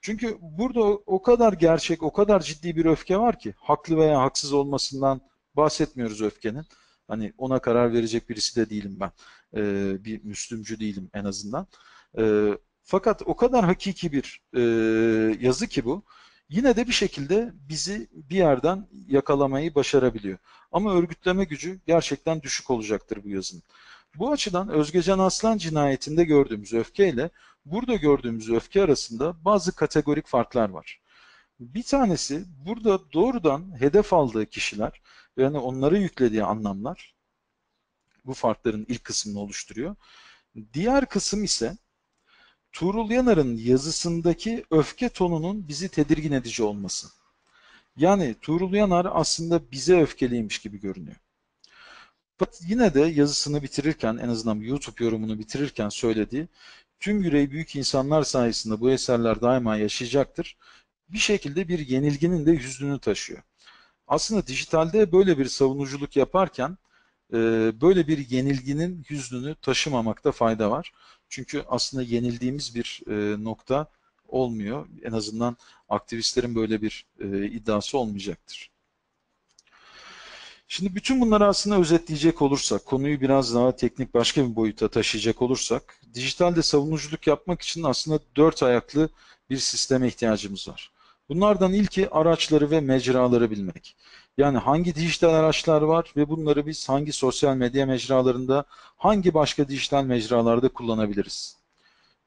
A: Çünkü burada o kadar gerçek, o kadar ciddi bir öfke var ki haklı veya haksız olmasından bahsetmiyoruz öfkenin. Hani ona karar verecek birisi de değilim ben. Ee, bir Müslümcü değilim en azından. Ee, fakat o kadar hakiki bir e, yazı ki bu. Yine de bir şekilde bizi bir yerden yakalamayı başarabiliyor. Ama örgütleme gücü gerçekten düşük olacaktır bu yazının. Bu açıdan Özgecan Aslan cinayetinde gördüğümüz öfkeyle burada gördüğümüz öfke arasında bazı kategorik farklar var. Bir tanesi burada doğrudan hedef aldığı kişiler yani onları yüklediği anlamlar bu farkların ilk kısmını oluşturuyor. Diğer kısım ise Tuğrul Yanar'ın yazısındaki öfke tonunun bizi tedirgin edici olması. Yani Tuğrul Yanar aslında bize öfkeliymiş gibi görünüyor. Fakat yine de yazısını bitirirken en azından YouTube yorumunu bitirirken söylediği tüm yüreği büyük insanlar sayesinde bu eserler daima yaşayacaktır. Bir şekilde bir yenilginin de yüzünü taşıyor. Aslında dijitalde böyle bir savunuculuk yaparken böyle bir yenilginin yüzünü taşımamakta fayda var. Çünkü aslında yenildiğimiz bir e, nokta olmuyor. En azından aktivistlerin böyle bir e, iddiası olmayacaktır. Şimdi bütün bunları aslında özetleyecek olursak, konuyu biraz daha teknik başka bir boyuta taşıyacak olursak, dijitalde savunuculuk yapmak için aslında dört ayaklı bir sisteme ihtiyacımız var. Bunlardan ilki araçları ve mecraları bilmek. Yani hangi dijital araçlar var ve bunları biz hangi sosyal medya mecralarında, hangi başka dijital mecralarda kullanabiliriz?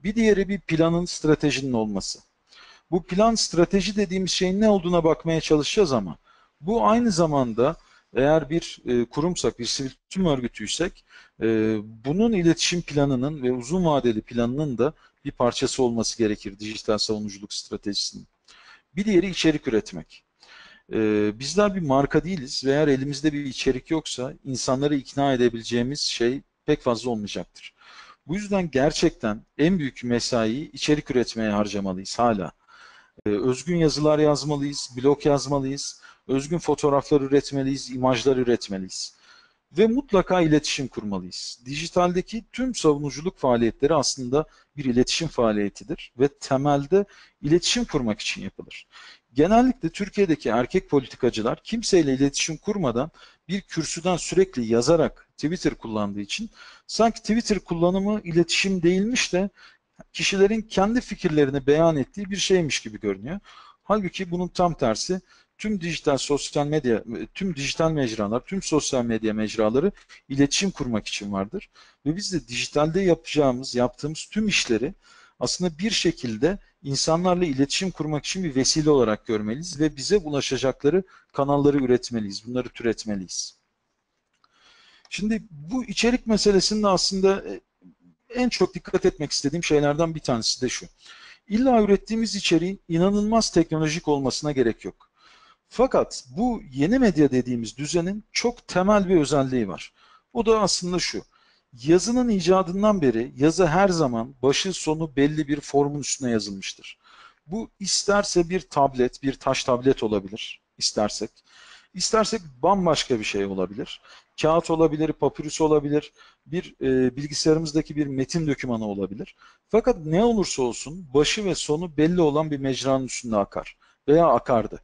A: Bir diğeri bir planın, stratejinin olması. Bu plan, strateji dediğimiz şeyin ne olduğuna bakmaya çalışacağız ama bu aynı zamanda eğer bir e, kurumsak, bir sivil toplum örgütüysek e, bunun iletişim planının ve uzun vadeli planının da bir parçası olması gerekir dijital savunuculuk stratejisinin. Bir diğeri içerik üretmek. E, bizler bir marka değiliz ve eğer elimizde bir içerik yoksa insanları ikna edebileceğimiz şey pek fazla olmayacaktır. Bu yüzden gerçekten en büyük mesaiyi içerik üretmeye harcamalıyız hala. Ee, özgün yazılar yazmalıyız, blog yazmalıyız, özgün fotoğraflar üretmeliyiz, imajlar üretmeliyiz. Ve mutlaka iletişim kurmalıyız. Dijitaldeki tüm savunuculuk faaliyetleri aslında bir iletişim faaliyetidir ve temelde iletişim kurmak için yapılır. Genellikle Türkiye'deki erkek politikacılar kimseyle iletişim kurmadan bir kürsüden sürekli yazarak Twitter kullandığı için sanki Twitter kullanımı iletişim değilmiş de kişilerin kendi fikirlerini beyan ettiği bir şeymiş gibi görünüyor. Halbuki bunun tam tersi tüm dijital sosyal medya, tüm dijital mecralar, tüm sosyal medya mecraları iletişim kurmak için vardır. Ve biz de dijitalde yapacağımız, yaptığımız tüm işleri aslında bir şekilde insanlarla iletişim kurmak için bir vesile olarak görmeliyiz ve bize ulaşacakları kanalları üretmeliyiz, bunları türetmeliyiz. Şimdi bu içerik meselesinde aslında e, en çok dikkat etmek istediğim şeylerden bir tanesi de şu. İlla ürettiğimiz içeriğin inanılmaz teknolojik olmasına gerek yok. Fakat bu yeni medya dediğimiz düzenin çok temel bir özelliği var. O da aslında şu. Yazının icadından beri yazı her zaman başı sonu belli bir formun üstüne yazılmıştır. Bu isterse bir tablet, bir taş tablet olabilir istersek. İstersek bambaşka bir şey olabilir. Kağıt olabilir, papyrus olabilir, bir e, bilgisayarımızdaki bir metin dokümanı olabilir. Fakat ne olursa olsun başı ve sonu belli olan bir mecranın üstünde akar veya akardı.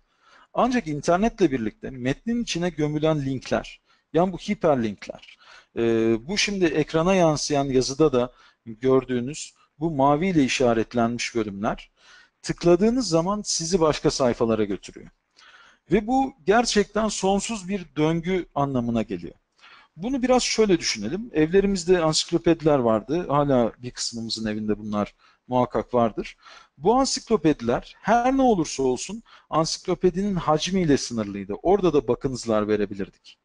A: Ancak internetle birlikte metnin içine gömülen linkler, yani bu hiperlinkler, e, bu şimdi ekrana yansıyan yazıda da gördüğünüz bu maviyle işaretlenmiş bölümler, tıkladığınız zaman sizi başka sayfalara götürüyor. Ve bu gerçekten sonsuz bir döngü anlamına geliyor. Bunu biraz şöyle düşünelim. Evlerimizde ansiklopediler vardı. Hala bir kısmımızın evinde bunlar muhakkak vardır. Bu ansiklopediler her ne olursa olsun ansiklopedinin hacmiyle sınırlıydı. Orada da bakınızlar verebilirdik.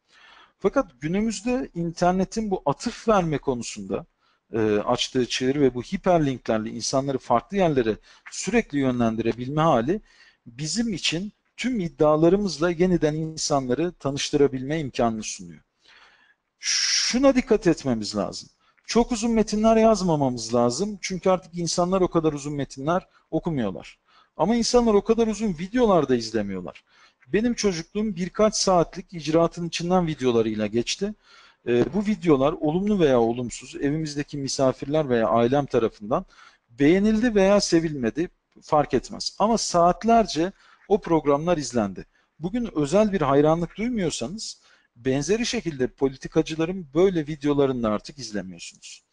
A: Fakat günümüzde internetin bu atıf verme konusunda e, açtığı çığır ve bu hiperlinklerle insanları farklı yerlere sürekli yönlendirebilme hali bizim için tüm iddialarımızla yeniden insanları tanıştırabilme imkanını sunuyor. Şuna dikkat etmemiz lazım. Çok uzun metinler yazmamamız lazım. Çünkü artık insanlar o kadar uzun metinler okumuyorlar. Ama insanlar o kadar uzun videolar da izlemiyorlar. Benim çocukluğum birkaç saatlik icraatın içinden videolarıyla geçti. E, bu videolar olumlu veya olumsuz evimizdeki misafirler veya ailem tarafından beğenildi veya sevilmedi fark etmez. Ama saatlerce o programlar izlendi. Bugün özel bir hayranlık duymuyorsanız benzeri şekilde politikacıların böyle videolarını artık izlemiyorsunuz.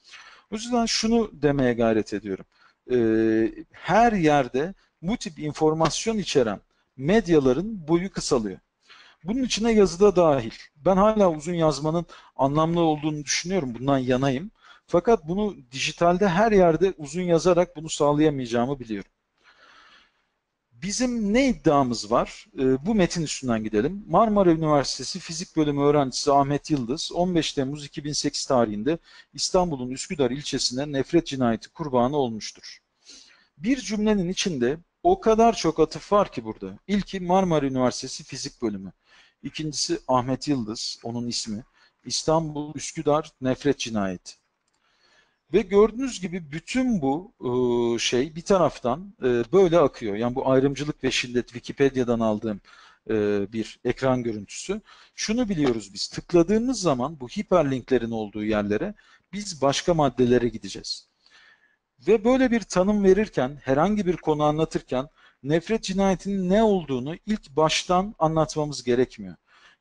A: O yüzden şunu demeye gayret ediyorum. Ee, her yerde bu tip informasyon içeren medyaların boyu kısalıyor. Bunun içine yazıda dahil. Ben hala uzun yazmanın anlamlı olduğunu düşünüyorum. Bundan yanayım. Fakat bunu dijitalde her yerde uzun yazarak bunu sağlayamayacağımı biliyorum. Bizim ne iddiamız var? E, bu metin üstünden gidelim. Marmara Üniversitesi Fizik Bölümü öğrencisi Ahmet Yıldız 15 Temmuz 2008 tarihinde İstanbul'un Üsküdar ilçesine nefret cinayeti kurbanı olmuştur. Bir cümlenin içinde o kadar çok atıf var ki burada. İlki Marmara Üniversitesi Fizik Bölümü. İkincisi Ahmet Yıldız, onun ismi. İstanbul Üsküdar nefret cinayeti. Ve gördüğünüz gibi bütün bu e, şey bir taraftan e, böyle akıyor. Yani bu ayrımcılık ve şiddet Wikipedia'dan aldığım e, bir ekran görüntüsü. Şunu biliyoruz biz tıkladığımız zaman bu hiperlinklerin olduğu yerlere biz başka maddelere gideceğiz. Ve böyle bir tanım verirken, herhangi bir konu anlatırken nefret cinayetinin ne olduğunu ilk baştan anlatmamız gerekmiyor.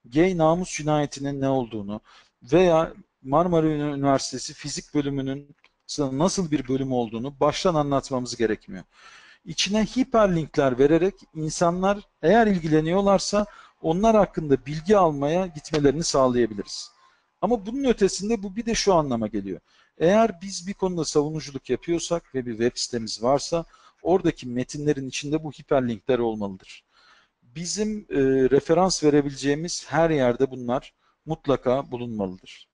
A: Gay namus cinayetinin ne olduğunu veya Marmara Üniversitesi fizik bölümünün nasıl bir bölüm olduğunu baştan anlatmamız gerekmiyor. İçine hiperlinkler vererek insanlar eğer ilgileniyorlarsa onlar hakkında bilgi almaya gitmelerini sağlayabiliriz. Ama bunun ötesinde bu bir de şu anlama geliyor. Eğer biz bir konuda savunuculuk yapıyorsak ve bir web sitemiz varsa oradaki metinlerin içinde bu hiperlinkler olmalıdır. bizim e, referans verebileceğimiz her yerde bunlar mutlaka bulunmalıdır.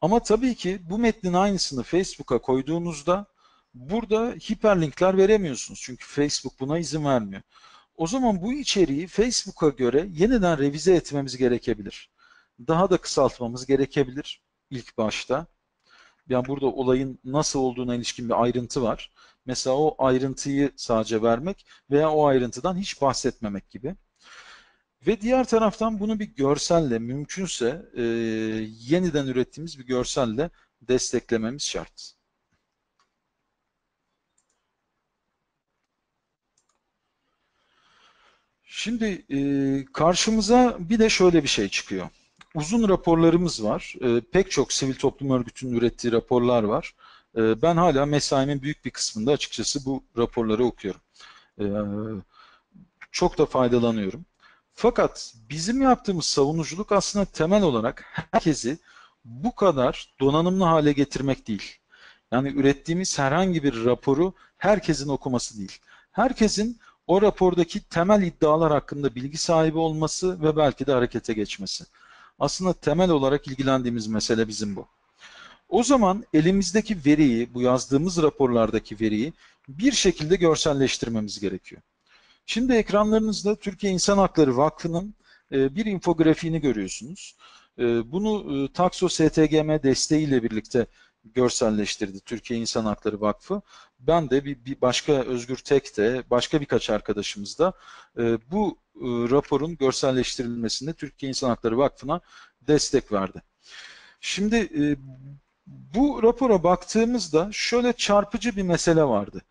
A: Ama tabii ki bu metnin aynısını Facebook'a koyduğunuzda burada hiperlinkler veremiyorsunuz. Çünkü Facebook buna izin vermiyor. O zaman bu içeriği Facebook'a göre yeniden revize etmemiz gerekebilir. Daha da kısaltmamız gerekebilir ilk başta. Yani burada olayın nasıl olduğuna ilişkin bir ayrıntı var. Mesela o ayrıntıyı sadece vermek veya o ayrıntıdan hiç bahsetmemek gibi. Ve diğer taraftan bunu bir görselle mümkünse e, yeniden ürettiğimiz bir görselle desteklememiz şart. Şimdi e, karşımıza bir de şöyle bir şey çıkıyor. Uzun raporlarımız var. E, pek çok sivil toplum örgütünün ürettiği raporlar var. E, ben hala mesaimin büyük bir kısmında açıkçası bu raporları okuyorum. E, çok da faydalanıyorum. Fakat bizim yaptığımız savunuculuk aslında temel olarak herkesi bu kadar donanımlı hale getirmek değil. Yani ürettiğimiz herhangi bir raporu herkesin okuması değil. Herkesin o rapordaki temel iddialar hakkında bilgi sahibi olması ve belki de harekete geçmesi. Aslında temel olarak ilgilendiğimiz mesele bizim bu. O zaman elimizdeki veriyi, bu yazdığımız raporlardaki veriyi bir şekilde görselleştirmemiz gerekiyor. Şimdi ekranlarınızda Türkiye İnsan Hakları Vakfı'nın e, bir infografiğini görüyorsunuz. E, bunu e, Takso STGM desteğiyle birlikte görselleştirdi Türkiye İnsan Hakları Vakfı. Ben de bir, bir başka Özgür Tek de başka birkaç arkadaşımız da bu raporun görselleştirilmesinde Türkiye İnsan Hakları Vakfı'na destek verdi. Şimdi bu rapora baktığımızda şöyle çarpıcı bir mesele vardı.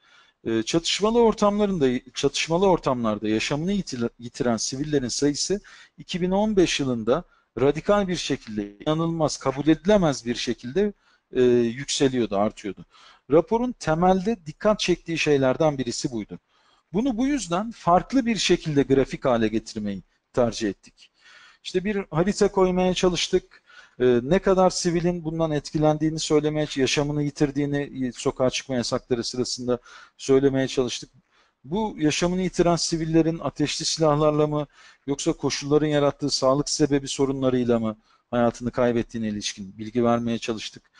A: Ee, çatışmalı ortamlarında çatışmalı ortamlarda yaşamını yitiren sivillerin sayısı 2015 yılında radikal bir şekilde inanılmaz kabul edilemez bir şekilde e, yükseliyordu, artıyordu. Raporun temelde dikkat çektiği şeylerden birisi buydu. Bunu bu yüzden farklı bir şekilde grafik hale getirmeyi tercih ettik. İşte bir harita koymaya çalıştık e, ne kadar sivilin bundan etkilendiğini söylemeye, yaşamını yitirdiğini sokağa çıkma yasakları sırasında söylemeye çalıştık. Bu yaşamını yitiren sivillerin ateşli silahlarla mı yoksa koşulların yarattığı sağlık sebebi sorunlarıyla mı hayatını kaybettiğine ilişkin bilgi vermeye çalıştık.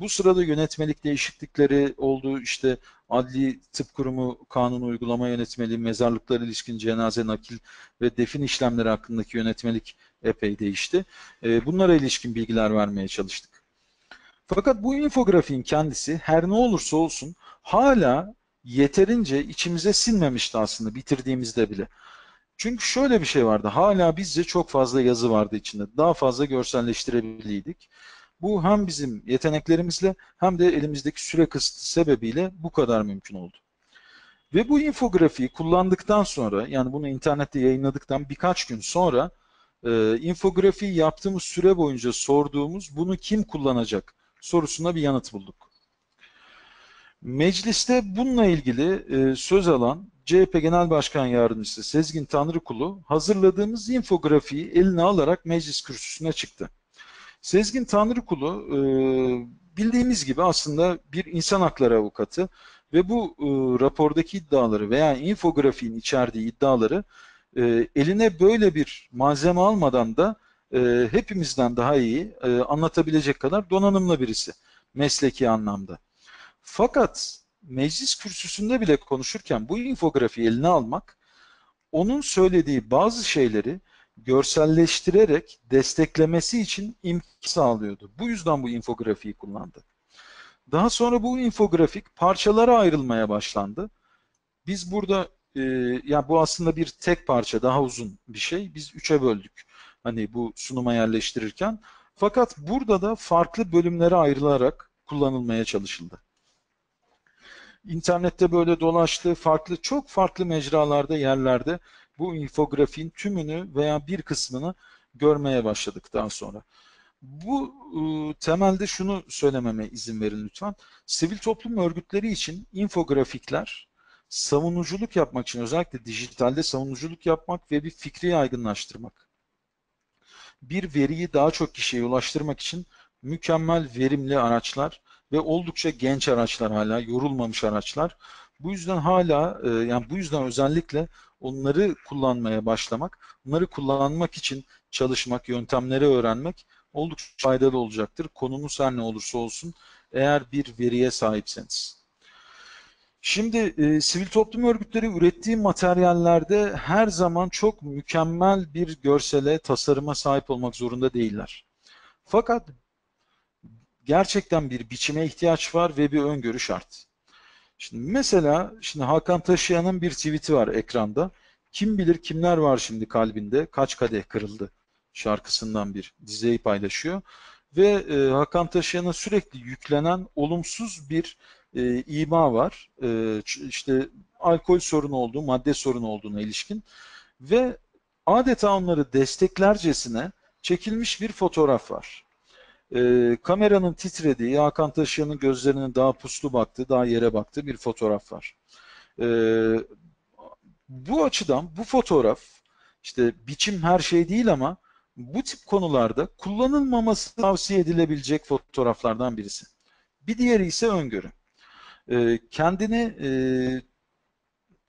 A: Bu sırada yönetmelik değişiklikleri oldu. İşte Adli Tıp Kurumu kanunu uygulama yönetmeliği, mezarlıklara ilişkin cenaze nakil ve defin işlemleri hakkındaki yönetmelik epey değişti. Ee, bunlara ilişkin bilgiler vermeye çalıştık. Fakat bu infografiğin kendisi her ne olursa olsun hala yeterince içimize sinmemişti aslında bitirdiğimizde bile. Çünkü şöyle bir şey vardı. Hala bizce çok fazla yazı vardı içinde. Daha fazla görselleştirebiliydik. Bu hem bizim yeteneklerimizle hem de elimizdeki süre kısıtı sebebiyle bu kadar mümkün oldu. Ve bu infografiği kullandıktan sonra yani bunu internette yayınladıktan birkaç gün sonra e, infografiği yaptığımız süre boyunca sorduğumuz bunu kim kullanacak sorusuna bir yanıt bulduk. Mecliste bununla ilgili e, söz alan CHP Genel Başkan Yardımcısı Sezgin Tanrıkulu hazırladığımız infografiği eline alarak meclis kürsüsüne çıktı. Sezgin Tanrıkulu e, bildiğimiz gibi aslında bir insan hakları avukatı ve bu e, rapordaki iddiaları veya infografiğin içerdiği iddiaları e, eline böyle bir malzeme almadan da e, hepimizden daha iyi anlatabilecek kadar donanımlı birisi mesleki anlamda. Fakat meclis kürsüsünde bile konuşurken bu infografiyi eline almak onun söylediği bazı şeyleri görselleştirerek desteklemesi için imkan sağlıyordu. Bu yüzden bu infografiyi kullandı. Daha sonra bu infografik parçalara ayrılmaya başlandı. Biz burada e, yani bu aslında bir tek parça daha uzun bir şey. Biz üçe böldük. Hani bu sunuma yerleştirirken. Fakat burada da farklı bölümlere ayrılarak kullanılmaya çalışıldı. İnternette böyle dolaştı. Farklı çok farklı mecralarda, yerlerde bu infografiğin tümünü veya bir kısmını görmeye başladık daha sonra. Bu e, temelde şunu söylememe izin verin lütfen. Sivil toplum örgütleri için infografikler savunuculuk yapmak için özellikle dijitalde savunuculuk yapmak ve bir fikri yaygınlaştırmak. Bir veriyi daha çok kişiye ulaştırmak için mükemmel verimli araçlar ve oldukça genç araçlar hala, yorulmamış araçlar. Bu yüzden hala e, yani bu yüzden özellikle onları kullanmaya başlamak, onları kullanmak için çalışmak, yöntemleri öğrenmek oldukça faydalı olacaktır. Konumuz her ne olursa olsun eğer bir veriye sahipseniz. Şimdi e, sivil toplum örgütleri ürettiği materyallerde her zaman çok mükemmel bir görsele, tasarıma sahip olmak zorunda değiller. Fakat gerçekten bir biçime ihtiyaç var ve bir öngörü şart. Şimdi mesela şimdi Hakan Taşıyan'ın bir tweet'i var ekranda. Kim bilir kimler var şimdi kalbinde, kaç kadeh kırıldı şarkısından bir dizeyi paylaşıyor. Ve e, Hakan Taşıyan'a sürekli yüklenen olumsuz bir e, ima var. E, işte alkol sorunu olduğu, madde sorunu olduğuna ilişkin. Ve adeta onları desteklercesine çekilmiş bir fotoğraf var. E, kameranın titrediği, Hakan Taşıyan'ın gözlerinin daha puslu baktığı, daha yere baktığı bir fotoğraf var. E, bu açıdan bu fotoğraf, işte biçim her şey değil ama bu tip konularda kullanılmaması tavsiye edilebilecek fotoğraflardan birisi. Bir diğeri ise öngörü. E, kendini e,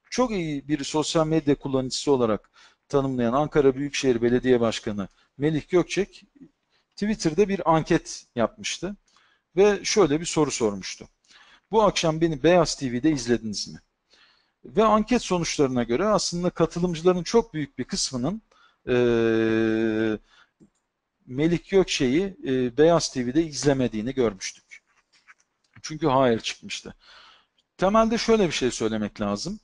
A: çok iyi bir sosyal medya kullanıcısı olarak tanımlayan Ankara Büyükşehir Belediye Başkanı Melih Gökçek Twitter'da bir anket yapmıştı ve şöyle bir soru sormuştu. Bu akşam beni Beyaz TV'de izlediniz mi? Ve anket sonuçlarına göre aslında katılımcıların çok büyük bir kısmının e, Melik Gökçe'yi e, Beyaz TV'de izlemediğini görmüştük. Çünkü hayır çıkmıştı. Temelde şöyle bir şey söylemek lazım.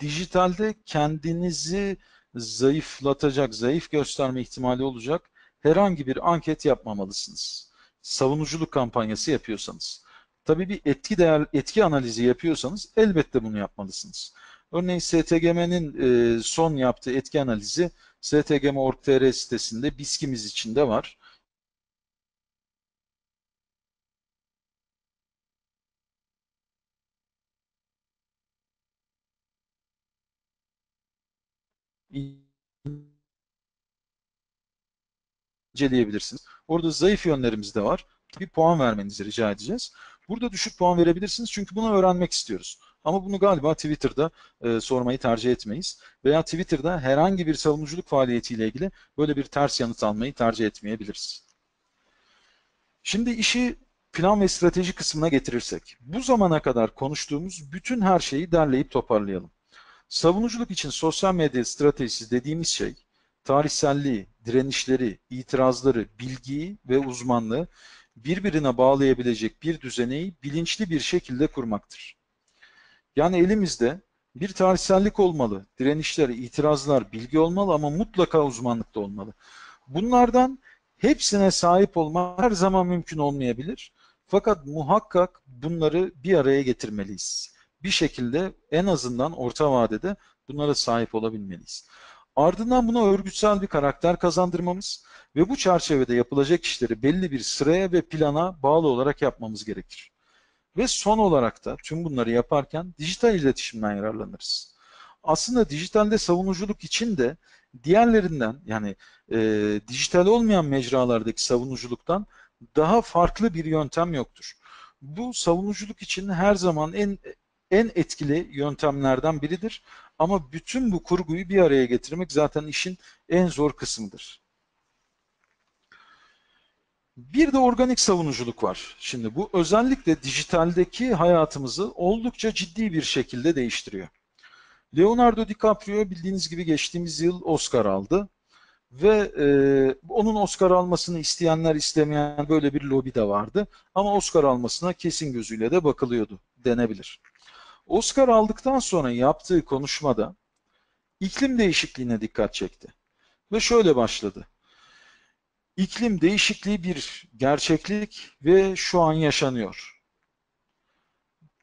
A: Dijitalde kendinizi zayıflatacak, zayıf gösterme ihtimali olacak herhangi bir anket yapmamalısınız. Savunuculuk kampanyası yapıyorsanız. Tabii bir etki değer etki analizi yapıyorsanız elbette bunu yapmalısınız. Örneğin STGM'nin e, son yaptığı etki analizi stgm.org.tr sitesinde BİSK'imiz içinde var. İnceleyebilirsiniz. Orada zayıf yönlerimiz de var. Bir puan vermenizi rica edeceğiz. Burada düşük puan verebilirsiniz çünkü bunu öğrenmek istiyoruz. Ama bunu galiba Twitter'da e, sormayı tercih etmeyiz. Veya Twitter'da herhangi bir savunuculuk faaliyetiyle ilgili böyle bir ters yanıt almayı tercih etmeyebiliriz. Şimdi işi plan ve strateji kısmına getirirsek, bu zamana kadar konuştuğumuz bütün her şeyi derleyip toparlayalım. Savunuculuk için sosyal medya stratejisi dediğimiz şey, tarihselliği, direnişleri, itirazları, bilgiyi ve uzmanlığı birbirine bağlayabilecek bir düzeneyi bilinçli bir şekilde kurmaktır. Yani elimizde bir tarihsellik olmalı, direnişler, itirazlar, bilgi olmalı ama mutlaka uzmanlık da olmalı. Bunlardan hepsine sahip olmak her zaman mümkün olmayabilir. Fakat muhakkak bunları bir araya getirmeliyiz. Bir şekilde en azından orta vadede bunlara sahip olabilmeliyiz. Ardından buna örgütsel bir karakter kazandırmamız ve bu çerçevede yapılacak işleri belli bir sıraya ve plana bağlı olarak yapmamız gerekir. Ve son olarak da tüm bunları yaparken dijital iletişimden yararlanırız. Aslında dijitalde savunuculuk için de diğerlerinden yani e, dijital olmayan mecralardaki savunuculuktan daha farklı bir yöntem yoktur. Bu savunuculuk için her zaman en en etkili yöntemlerden biridir. Ama bütün bu kurguyu bir araya getirmek zaten işin en zor kısmıdır. Bir de organik savunuculuk var. Şimdi bu özellikle dijitaldeki hayatımızı oldukça ciddi bir şekilde değiştiriyor. Leonardo DiCaprio bildiğiniz gibi geçtiğimiz yıl Oscar aldı. Ve e, onun Oscar almasını isteyenler istemeyen böyle bir lobi de vardı. Ama Oscar almasına kesin gözüyle de bakılıyordu denebilir. Oscar aldıktan sonra yaptığı konuşmada iklim değişikliğine dikkat çekti. Ve şöyle başladı. İklim değişikliği bir gerçeklik ve şu an yaşanıyor.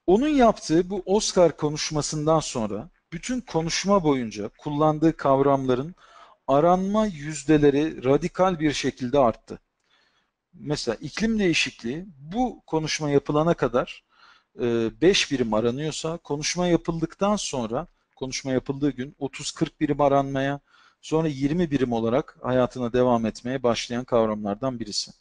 A: Onun yaptığı bu Oscar konuşmasından sonra bütün konuşma boyunca kullandığı kavramların aranma yüzdeleri radikal bir şekilde arttı. Mesela iklim değişikliği bu konuşma yapılana kadar 5 birim aranıyorsa konuşma yapıldıktan sonra konuşma yapıldığı gün 30-40 birim aranmaya sonra 20 birim olarak hayatına devam etmeye başlayan kavramlardan birisi.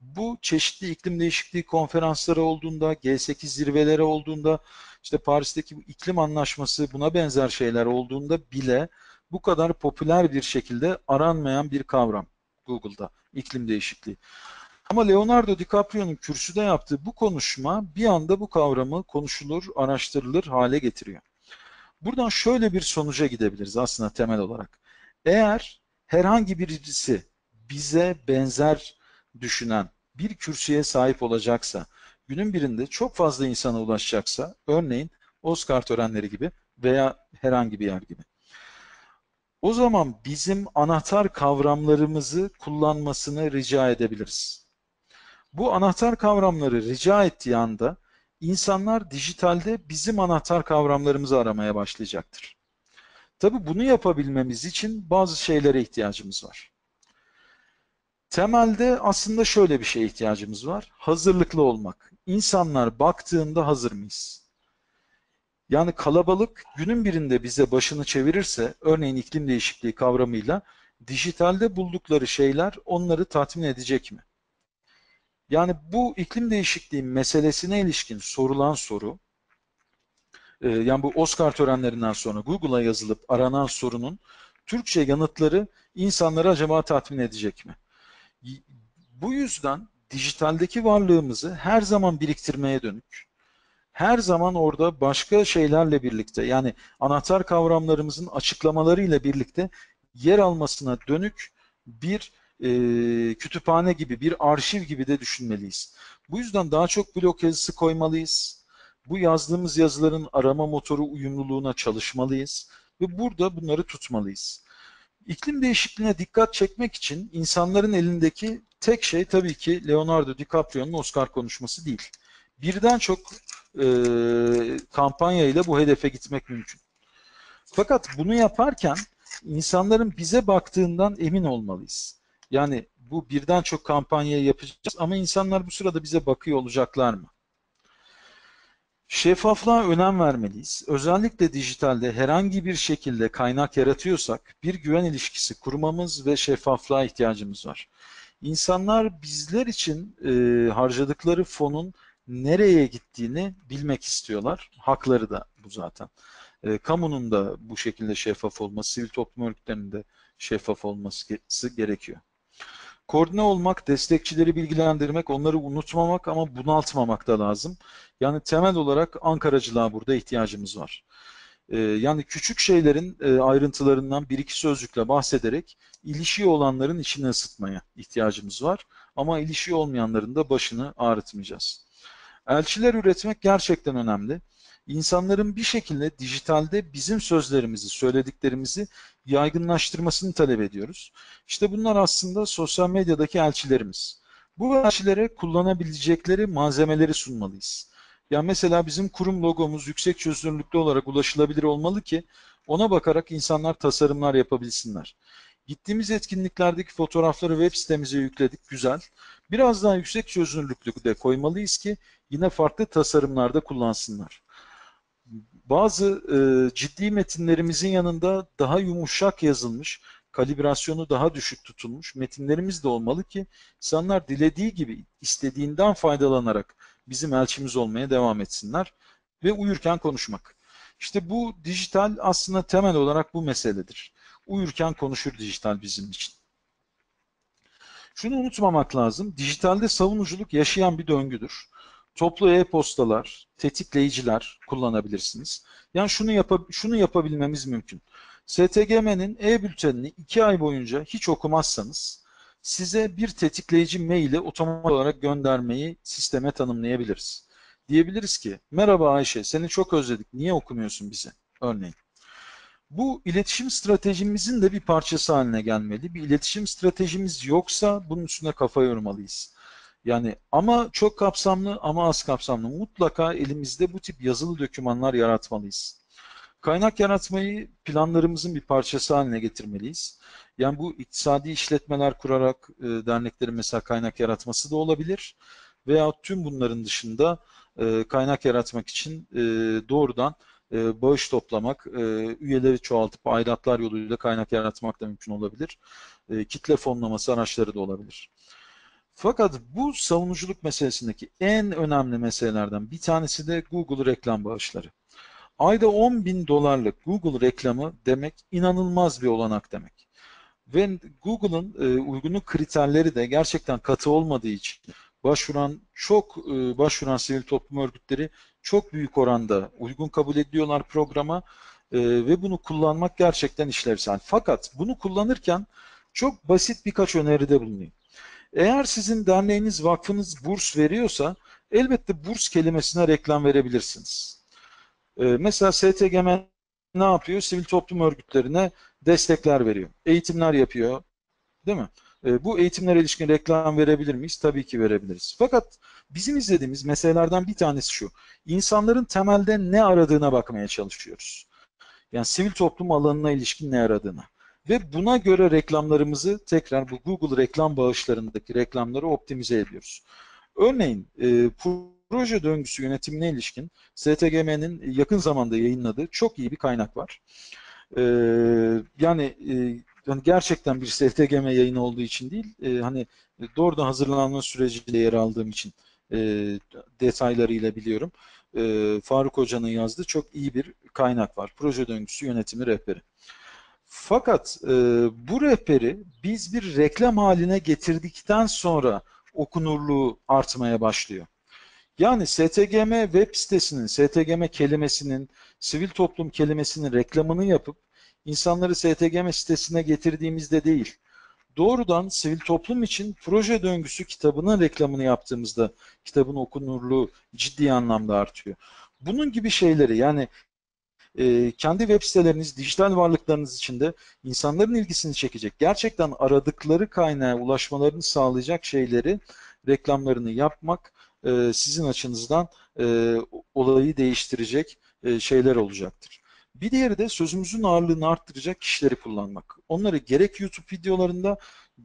A: Bu çeşitli iklim değişikliği konferansları olduğunda, G8 zirveleri olduğunda, işte Paris'teki iklim anlaşması buna benzer şeyler olduğunda bile bu kadar popüler bir şekilde aranmayan bir kavram Google'da iklim değişikliği. Ama Leonardo DiCaprio'nun kürsüde yaptığı bu konuşma bir anda bu kavramı konuşulur, araştırılır hale getiriyor. Buradan şöyle bir sonuca gidebiliriz aslında temel olarak. Eğer herhangi birisi bize benzer düşünen bir kürsüye sahip olacaksa, günün birinde çok fazla insana ulaşacaksa, örneğin Oscar törenleri gibi veya herhangi bir yer gibi. O zaman bizim anahtar kavramlarımızı kullanmasını rica edebiliriz. Bu anahtar kavramları rica ettiği anda insanlar dijitalde bizim anahtar kavramlarımızı aramaya başlayacaktır. Tabi bunu yapabilmemiz için bazı şeylere ihtiyacımız var. Temelde aslında şöyle bir şeye ihtiyacımız var. Hazırlıklı olmak. İnsanlar baktığında hazır mıyız? Yani kalabalık günün birinde bize başını çevirirse, örneğin iklim değişikliği kavramıyla, dijitalde buldukları şeyler onları tatmin edecek mi? Yani bu iklim değişikliği meselesine ilişkin sorulan soru, e, yani bu Oscar törenlerinden sonra Google'a yazılıp aranan sorunun Türkçe yanıtları insanları acaba tatmin edecek mi? Bu yüzden dijitaldeki varlığımızı her zaman biriktirmeye dönük, her zaman orada başka şeylerle birlikte yani anahtar kavramlarımızın açıklamalarıyla birlikte yer almasına dönük bir e, kütüphane gibi, bir arşiv gibi de düşünmeliyiz. Bu yüzden daha çok blog yazısı koymalıyız. Bu yazdığımız yazıların arama motoru uyumluluğuna çalışmalıyız ve burada bunları tutmalıyız. İklim değişikliğine dikkat çekmek için insanların elindeki tek şey tabii ki Leonardo DiCaprio'nun Oscar konuşması değil. Birden çok e, kampanya ile bu hedefe gitmek mümkün. Fakat bunu yaparken insanların bize baktığından emin olmalıyız. Yani bu birden çok kampanya yapacağız ama insanlar bu sırada bize bakıyor olacaklar mı? Şeffaflığa önem vermeliyiz. Özellikle dijitalde herhangi bir şekilde kaynak yaratıyorsak bir güven ilişkisi kurmamız ve şeffaflığa ihtiyacımız var. İnsanlar bizler için e, harcadıkları fonun nereye gittiğini bilmek istiyorlar. Hakları da bu zaten. E, kamunun da bu şekilde şeffaf olması, sivil toplum örgütlerinin de şeffaf olması gerekiyor. Koordine olmak, destekçileri bilgilendirmek, onları unutmamak ama bunaltmamak da lazım. Yani temel olarak Ankaracılığa burada ihtiyacımız var. Ee, yani küçük şeylerin e, ayrıntılarından bir iki sözcükle bahsederek ilişiği olanların içini ısıtmaya ihtiyacımız var. Ama ilişiği olmayanların da başını ağrıtmayacağız. Elçiler üretmek gerçekten önemli. İnsanların bir şekilde dijitalde bizim sözlerimizi, söylediklerimizi yaygınlaştırmasını talep ediyoruz. İşte bunlar aslında sosyal medyadaki elçilerimiz. Bu elçilere kullanabilecekleri malzemeleri sunmalıyız. Yani mesela bizim kurum logomuz yüksek çözünürlüklü olarak ulaşılabilir olmalı ki ona bakarak insanlar tasarımlar yapabilsinler. Gittiğimiz etkinliklerdeki fotoğrafları web sitemize yükledik, güzel. Biraz daha yüksek çözünürlüklü de koymalıyız ki yine farklı tasarımlarda kullansınlar bazı e, ciddi metinlerimizin yanında daha yumuşak yazılmış, kalibrasyonu daha düşük tutulmuş metinlerimiz de olmalı ki insanlar dilediği gibi istediğinden faydalanarak bizim elçimiz olmaya devam etsinler ve uyurken konuşmak. İşte bu dijital aslında temel olarak bu meseledir. Uyurken konuşur dijital bizim için. Şunu unutmamak lazım. Dijitalde savunuculuk yaşayan bir döngüdür. Toplu e-postalar, tetikleyiciler kullanabilirsiniz. Yani şunu, yap şunu yapabilmemiz mümkün. STGM'nin e-bültenini iki ay boyunca hiç okumazsanız size bir tetikleyici maili otomatik olarak göndermeyi sisteme tanımlayabiliriz. Diyebiliriz ki merhaba Ayşe seni çok özledik niye okumuyorsun bize örneğin. Bu iletişim stratejimizin de bir parçası haline gelmeli. Bir iletişim stratejimiz yoksa bunun üstüne kafa yormalıyız. Yani ama çok kapsamlı ama az kapsamlı. Mutlaka elimizde bu tip yazılı dokümanlar yaratmalıyız. Kaynak yaratmayı planlarımızın bir parçası haline getirmeliyiz. Yani bu iktisadi işletmeler kurarak e, derneklerin mesela kaynak yaratması da olabilir. Veya tüm bunların dışında e, kaynak yaratmak için e, doğrudan e, bağış toplamak, e, üyeleri çoğaltıp aidatlar yoluyla kaynak yaratmak da mümkün olabilir. E, kitle fonlaması araçları da olabilir. Fakat bu savunuculuk meselesindeki en önemli meselelerden bir tanesi de Google reklam bağışları. Ayda 10 bin dolarlık Google reklamı demek inanılmaz bir olanak demek. Ve Google'ın e, uygunluk kriterleri de gerçekten katı olmadığı için başvuran çok e, başvuran sivil toplum örgütleri çok büyük oranda uygun kabul ediyorlar programa e, ve bunu kullanmak gerçekten işlevsel. Fakat bunu kullanırken çok basit birkaç öneride bulunayım. Eğer sizin derneğiniz, vakfınız burs veriyorsa elbette burs kelimesine reklam verebilirsiniz. E, mesela STGM ne yapıyor? Sivil toplum örgütlerine destekler veriyor. Eğitimler yapıyor. Değil mi? E, bu eğitimlere ilişkin reklam verebilir miyiz? Tabii ki verebiliriz. Fakat bizim izlediğimiz meselelerden bir tanesi şu. İnsanların temelde ne aradığına bakmaya çalışıyoruz. Yani sivil toplum alanına ilişkin ne aradığına. Ve buna göre reklamlarımızı tekrar bu Google reklam bağışlarındaki reklamları optimize ediyoruz. Örneğin e, proje döngüsü yönetimine ilişkin STGM'nin yakın zamanda yayınladığı çok iyi bir kaynak var. E, yani, e, yani gerçekten bir STGM yayını olduğu için değil, e, hani doğrudan hazırlanma sürecinde yer aldığım için e, detaylarıyla biliyorum. E, Faruk Hoca'nın yazdığı çok iyi bir kaynak var. Proje döngüsü yönetimi rehberi. Fakat e, bu rehberi biz bir reklam haline getirdikten sonra okunurluğu artmaya başlıyor. Yani STGM web sitesinin, STGM kelimesinin, sivil toplum kelimesinin reklamını yapıp insanları STGM sitesine getirdiğimizde değil, doğrudan sivil toplum için proje döngüsü kitabının reklamını yaptığımızda kitabın okunurluğu ciddi anlamda artıyor. Bunun gibi şeyleri yani e, kendi web siteleriniz, dijital varlıklarınız içinde insanların ilgisini çekecek, gerçekten aradıkları kaynağa ulaşmalarını sağlayacak şeyleri, reklamlarını yapmak e, sizin açınızdan e, olayı değiştirecek e, şeyler olacaktır. Bir diğeri de sözümüzün ağırlığını arttıracak kişileri kullanmak. Onları gerek YouTube videolarında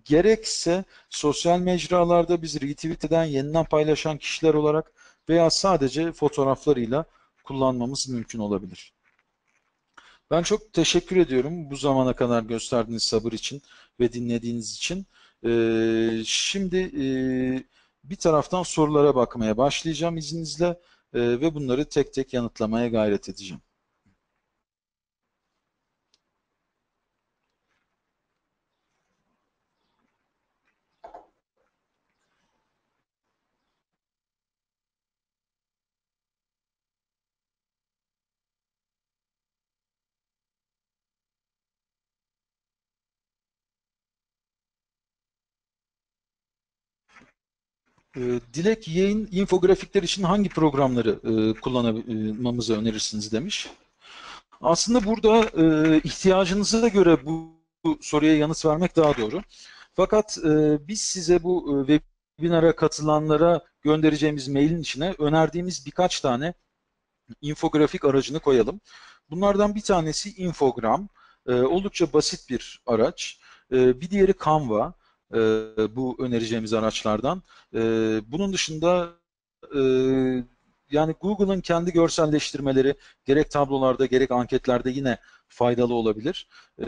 A: gerekse sosyal mecralarda biz retweet eden, yeniden paylaşan kişiler olarak veya sadece fotoğraflarıyla kullanmamız mümkün olabilir. Ben çok teşekkür ediyorum bu zamana kadar gösterdiğiniz sabır için ve dinlediğiniz için. Ee, şimdi e, bir taraftan sorulara bakmaya başlayacağım izninizle e, ve bunları tek tek yanıtlamaya gayret edeceğim. Dilek yayın infografikler için hangi programları e, kullanmamızı önerirsiniz demiş. Aslında burada e, ihtiyacınıza göre bu, soruya yanıt vermek daha doğru. Fakat e, biz size bu e, webinara katılanlara göndereceğimiz mailin içine önerdiğimiz birkaç tane infografik aracını koyalım. Bunlardan bir tanesi Infogram. Oldukça basit bir araç. Bir diğeri Canva e, bu önereceğimiz araçlardan. E, bunun dışında e, yani Google'ın kendi görselleştirmeleri gerek tablolarda gerek anketlerde yine faydalı olabilir. E,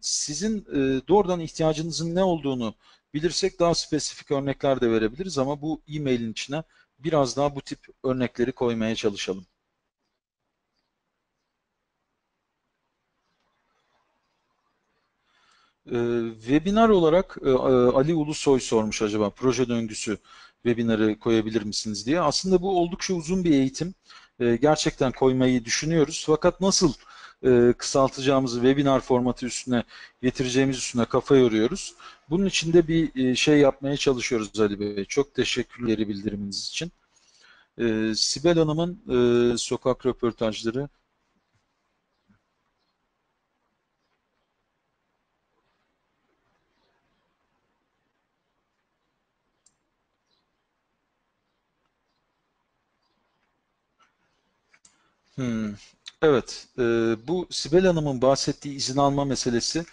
A: sizin e, doğrudan ihtiyacınızın ne olduğunu bilirsek daha spesifik örnekler de verebiliriz ama bu e-mailin içine biraz daha bu tip örnekleri koymaya çalışalım. Webinar olarak e, Ali Ulusoy sormuş acaba proje döngüsü webinarı koyabilir misiniz diye. Aslında bu oldukça uzun bir eğitim. E, gerçekten koymayı düşünüyoruz. Fakat nasıl e, kısaltacağımızı webinar formatı üstüne getireceğimiz üstüne kafa yoruyoruz. Bunun için de bir e, şey yapmaya çalışıyoruz Ali Bey. Çok teşekkürleri bildiriminiz için. E, Sibel Hanım'ın e, sokak röportajları Hmm, evet, e, bu Sibel Hanım'ın bahsettiği izin alma meselesi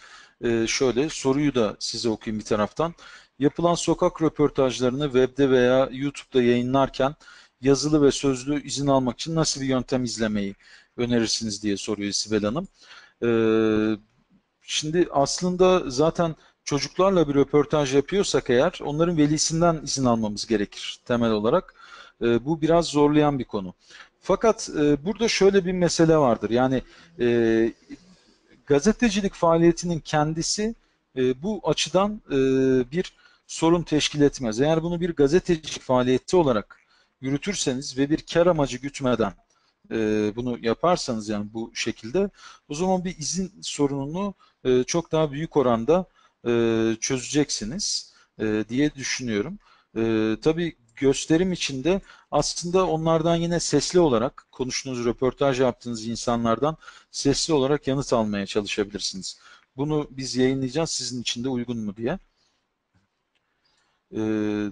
A: e, şöyle, soruyu da size okuyayım bir taraftan. Yapılan sokak röportajlarını webde veya YouTube'da yayınlarken yazılı ve sözlü izin almak için nasıl bir yöntem izlemeyi önerirsiniz diye soruyor Sibel Hanım. E, şimdi aslında zaten çocuklarla bir röportaj yapıyorsak eğer onların velisinden izin almamız gerekir temel olarak. E, bu biraz zorlayan bir konu. Fakat e, burada şöyle bir mesele vardır. Yani e, gazetecilik faaliyetinin kendisi e, bu açıdan e, bir sorun teşkil etmez. Eğer bunu bir gazetecilik faaliyeti olarak yürütürseniz ve bir kar amacı gütmeden e, bunu yaparsanız yani bu şekilde o zaman bir izin sorununu e, çok daha büyük oranda e, çözeceksiniz e, diye düşünüyorum. E, tabii gösterim içinde aslında onlardan yine sesli olarak konuştuğunuz, röportaj yaptığınız insanlardan sesli olarak yanıt almaya çalışabilirsiniz. Bunu biz yayınlayacağız sizin için de uygun mu diye. Ee,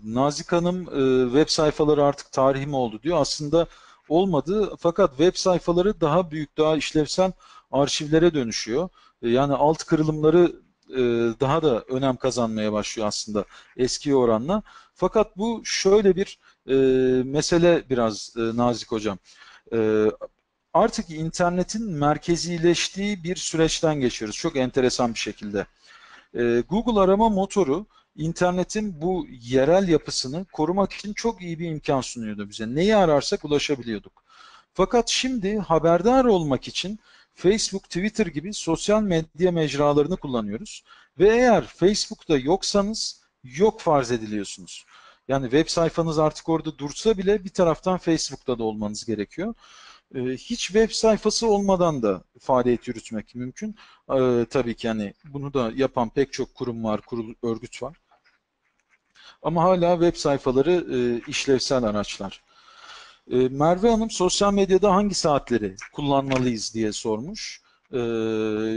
A: Nazik Hanım e, web sayfaları artık tarihim oldu diyor. Aslında olmadı fakat web sayfaları daha büyük, daha işlevsel arşivlere dönüşüyor. E, yani alt kırılımları e, daha da önem kazanmaya başlıyor aslında eski oranla. Fakat bu şöyle bir e, mesele biraz e, Nazik Hocam. E, artık internetin merkezileştiği bir süreçten geçiyoruz. Çok enteresan bir şekilde. E, Google arama motoru internetin bu yerel yapısını korumak için çok iyi bir imkan sunuyordu bize. Neyi ararsak ulaşabiliyorduk. Fakat şimdi haberdar olmak için Facebook, Twitter gibi sosyal medya mecralarını kullanıyoruz. Ve eğer Facebook'ta yoksanız yok farz ediliyorsunuz. Yani web sayfanız artık orada dursa bile bir taraftan Facebook'ta da olmanız gerekiyor. Ee, hiç web sayfası olmadan da faaliyet yürütmek mümkün. Ee, tabii ki yani bunu da yapan pek çok kurum var, kurul, örgüt var. Ama hala web sayfaları e, işlevsel araçlar. E, Merve Hanım sosyal medyada hangi saatleri kullanmalıyız diye sormuş. E,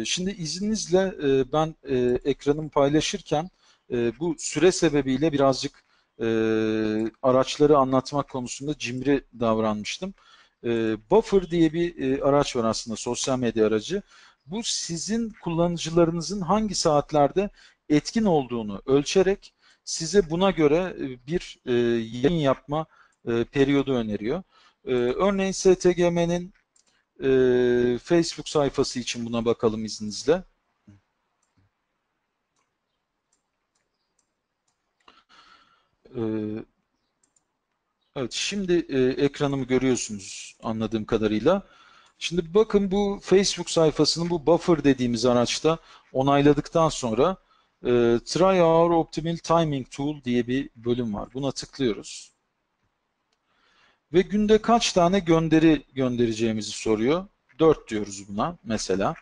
A: şimdi izninizle e, ben e, ekranımı paylaşırken e, bu süre sebebiyle birazcık e, araçları anlatmak konusunda cimri davranmıştım. E, Buffer diye bir e, araç var aslında sosyal medya aracı. Bu sizin kullanıcılarınızın hangi saatlerde etkin olduğunu ölçerek size buna göre e, bir e, yayın yapma e, periyodu öneriyor. E, örneğin STGM'nin e, Facebook sayfası için buna bakalım izninizle. Evet, şimdi e, ekranımı görüyorsunuz anladığım kadarıyla. Şimdi bakın bu Facebook sayfasının bu buffer dediğimiz araçta onayladıktan sonra e, Try Our Optimal Timing Tool diye bir bölüm var. Buna tıklıyoruz. Ve günde kaç tane gönderi göndereceğimizi soruyor. 4 diyoruz buna mesela.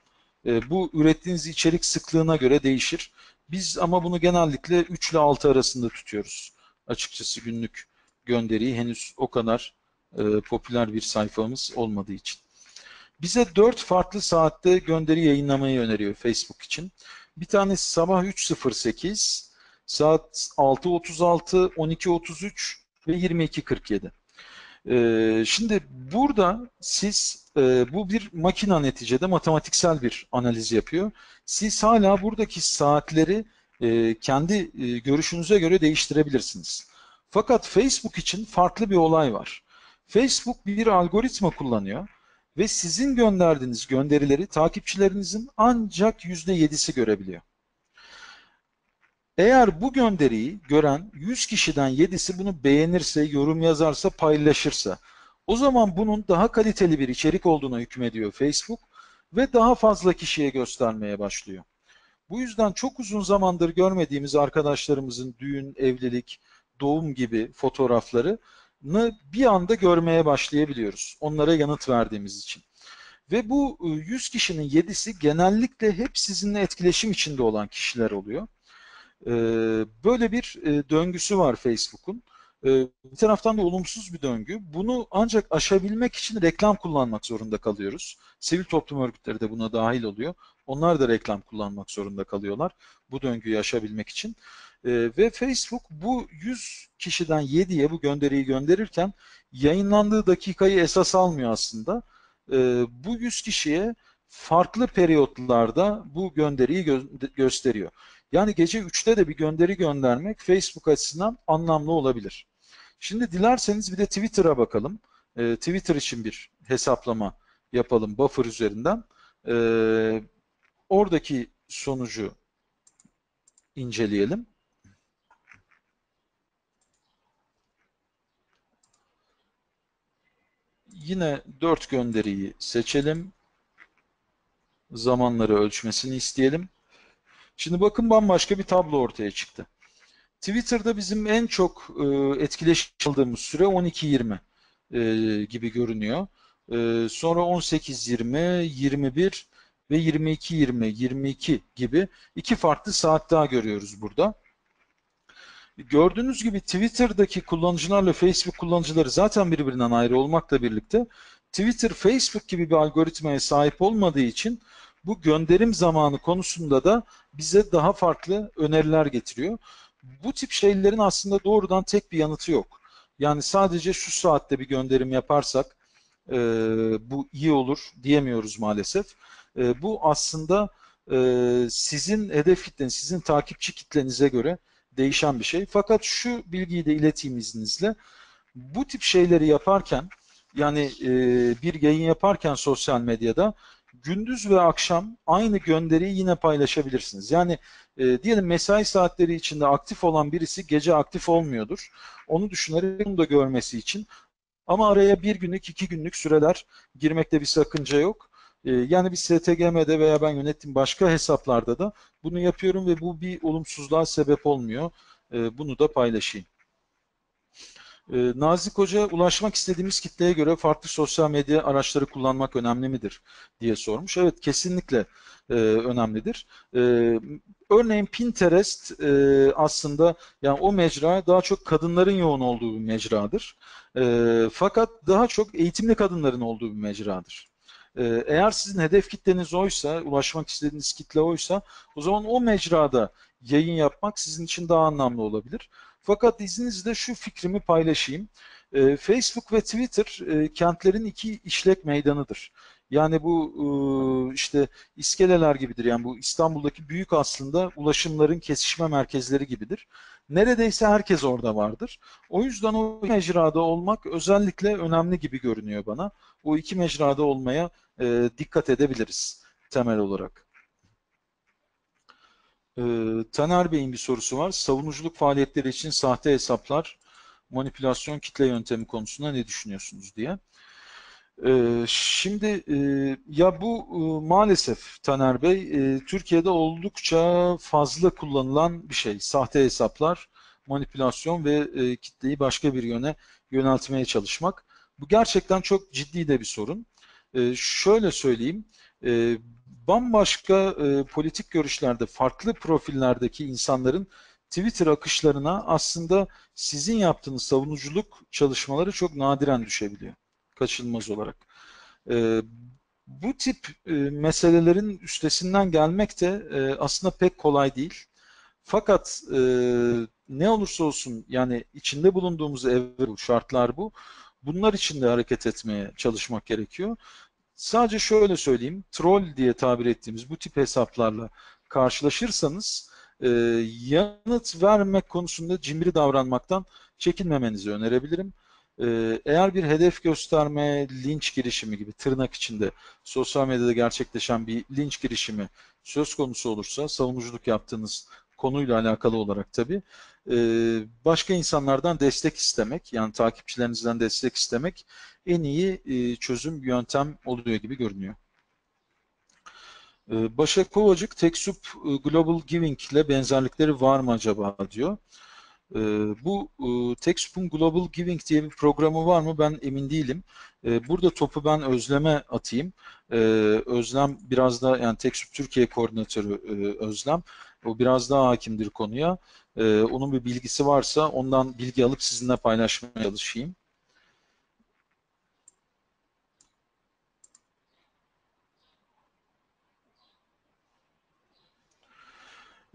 A: E, bu ürettiğiniz içerik sıklığına göre değişir. Biz ama bunu genellikle 3 ile 6 arasında tutuyoruz. Açıkçası günlük gönderiyi henüz o kadar e, popüler bir sayfamız olmadığı için. Bize 4 farklı saatte gönderi yayınlamayı öneriyor Facebook için. Bir tanesi sabah 3.08, saat 6.36, 12.33 ve 22.47. Ee, şimdi burada siz e, bu bir makina neticede matematiksel bir analiz yapıyor. Siz hala buradaki saatleri e, kendi e, görüşünüze göre değiştirebilirsiniz. Fakat Facebook için farklı bir olay var. Facebook bir algoritma kullanıyor ve sizin gönderdiğiniz gönderileri takipçilerinizin ancak %7'si görebiliyor. Eğer bu gönderiyi gören 100 kişiden 7'si bunu beğenirse, yorum yazarsa, paylaşırsa o zaman bunun daha kaliteli bir içerik olduğuna hükmediyor Facebook ve daha fazla kişiye göstermeye başlıyor. Bu yüzden çok uzun zamandır görmediğimiz arkadaşlarımızın düğün, evlilik, doğum gibi fotoğrafları bir anda görmeye başlayabiliyoruz. Onlara yanıt verdiğimiz için. Ve bu 100 e, kişinin 7'si genellikle hep sizinle etkileşim içinde olan kişiler oluyor. E, böyle bir e, döngüsü var Facebook'un. Bir taraftan da olumsuz bir döngü. Bunu ancak aşabilmek için reklam kullanmak zorunda kalıyoruz. Sivil toplum örgütleri de buna dahil oluyor. Onlar da reklam kullanmak zorunda kalıyorlar bu döngüyü aşabilmek için. E, ve Facebook bu 100 kişiden 7'ye bu gönderiyi gönderirken yayınlandığı dakikayı esas almıyor aslında. E, bu 100 kişiye farklı periyotlarda bu gönderiyi gö gösteriyor. Yani gece 3'te de bir gönderi göndermek Facebook açısından anlamlı olabilir. Şimdi dilerseniz bir de Twitter'a bakalım. E, Twitter için bir hesaplama yapalım buffer üzerinden. E, oradaki sonucu inceleyelim. Yine 4 gönderiyi seçelim. Zamanları ölçmesini isteyelim. Şimdi bakın bambaşka bir tablo ortaya çıktı. Twitter'da bizim en çok e, etkileşim aldığımız süre 12-20 e, gibi görünüyor. E, sonra 18-20, 21 ve 22-20, 22 gibi iki farklı saat daha görüyoruz burada. Gördüğünüz gibi Twitter'daki kullanıcılarla Facebook kullanıcıları zaten birbirinden ayrı olmakla birlikte Twitter, Facebook gibi bir algoritmaya sahip olmadığı için bu gönderim zamanı konusunda da bize daha farklı öneriler getiriyor. Bu tip şeylerin aslında doğrudan tek bir yanıtı yok. Yani sadece şu saatte bir gönderim yaparsak e, bu iyi olur diyemiyoruz maalesef. E, bu aslında e, sizin hedef kitleniz, sizin takipçi kitlenize göre değişen bir şey. Fakat şu bilgiyi de ileteyim izninizle. Bu tip şeyleri yaparken yani e, bir yayın yaparken sosyal medyada gündüz ve akşam aynı gönderiyi yine paylaşabilirsiniz. Yani e, diyelim mesai saatleri içinde aktif olan birisi gece aktif olmuyordur. Onu düşünerek bunu da görmesi için ama araya bir günlük, iki günlük süreler girmekte bir sakınca yok. E, yani bir STGM'de veya ben yönettiğim başka hesaplarda da bunu yapıyorum ve bu bir olumsuzluğa sebep olmuyor. E, bunu da paylaşayım. Ee, Nazik Hoca ulaşmak istediğimiz kitleye göre farklı sosyal medya araçları kullanmak önemli midir diye sormuş. Evet kesinlikle e, önemlidir. Örneğin Pinterest e, aslında yani o mecra daha çok kadınların yoğun olduğu bir mecradır. Fakat daha çok eğitimli kadınların olduğu bir mecradır. E, eğer sizin hedef kitleniz oysa, ulaşmak istediğiniz kitle oysa o zaman o mecrada yayın yapmak sizin için daha anlamlı olabilir. Fakat izninizle şu fikrimi paylaşayım. E, Facebook ve Twitter e, kentlerin iki işlek meydanıdır. Yani bu e, işte iskeleler gibidir. Yani bu İstanbul'daki büyük aslında ulaşımların kesişme merkezleri gibidir. Neredeyse herkes orada vardır. O yüzden o mecrada olmak özellikle önemli gibi görünüyor bana. O iki mecrada olmaya e, dikkat edebiliriz temel olarak. Ee, Taner Bey'in bir sorusu var. Savunuculuk faaliyetleri için sahte hesaplar, manipülasyon kitle yöntemi konusunda ne düşünüyorsunuz diye. Ee, şimdi e, ya bu e, maalesef Taner Bey e, Türkiye'de oldukça fazla kullanılan bir şey. Sahte hesaplar, manipülasyon ve e, kitleyi başka bir yöne yöneltmeye çalışmak. Bu gerçekten çok ciddi de bir sorun. E, şöyle söyleyeyim, e, bambaşka e, politik görüşlerde, farklı profillerdeki insanların Twitter akışlarına aslında sizin yaptığınız savunuculuk çalışmaları çok nadiren düşebiliyor. Kaçınılmaz olarak. E, bu tip e, meselelerin üstesinden gelmek de aslında pek kolay değil. Fakat e, ne olursa olsun yani içinde bulunduğumuz ev şartlar bu. Bunlar için de hareket etmeye çalışmak gerekiyor. Sadece şöyle söyleyeyim, troll diye tabir ettiğimiz bu tip hesaplarla karşılaşırsanız e, yanıt vermek konusunda cimri davranmaktan çekinmemenizi önerebilirim. E, eğer bir hedef gösterme, linç girişimi gibi tırnak içinde sosyal medyada gerçekleşen bir linç girişimi söz konusu olursa savunuculuk yaptığınız konuyla alakalı olarak tabii başka insanlardan destek istemek yani takipçilerinizden destek istemek en iyi e, çözüm yöntem oluyor gibi görünüyor. E, Başak Kovacık, TechSoup Global Giving ile benzerlikleri var mı acaba diyor. Bu TechSoup'un Global Giving diye bir programı var mı ben emin değilim. Burada topu ben Özlem'e atayım. Özlem biraz da yani TechSoup Türkiye koordinatörü Özlem. O biraz daha hakimdir konuya. Onun bir bilgisi varsa ondan bilgi alıp sizinle paylaşmaya çalışayım.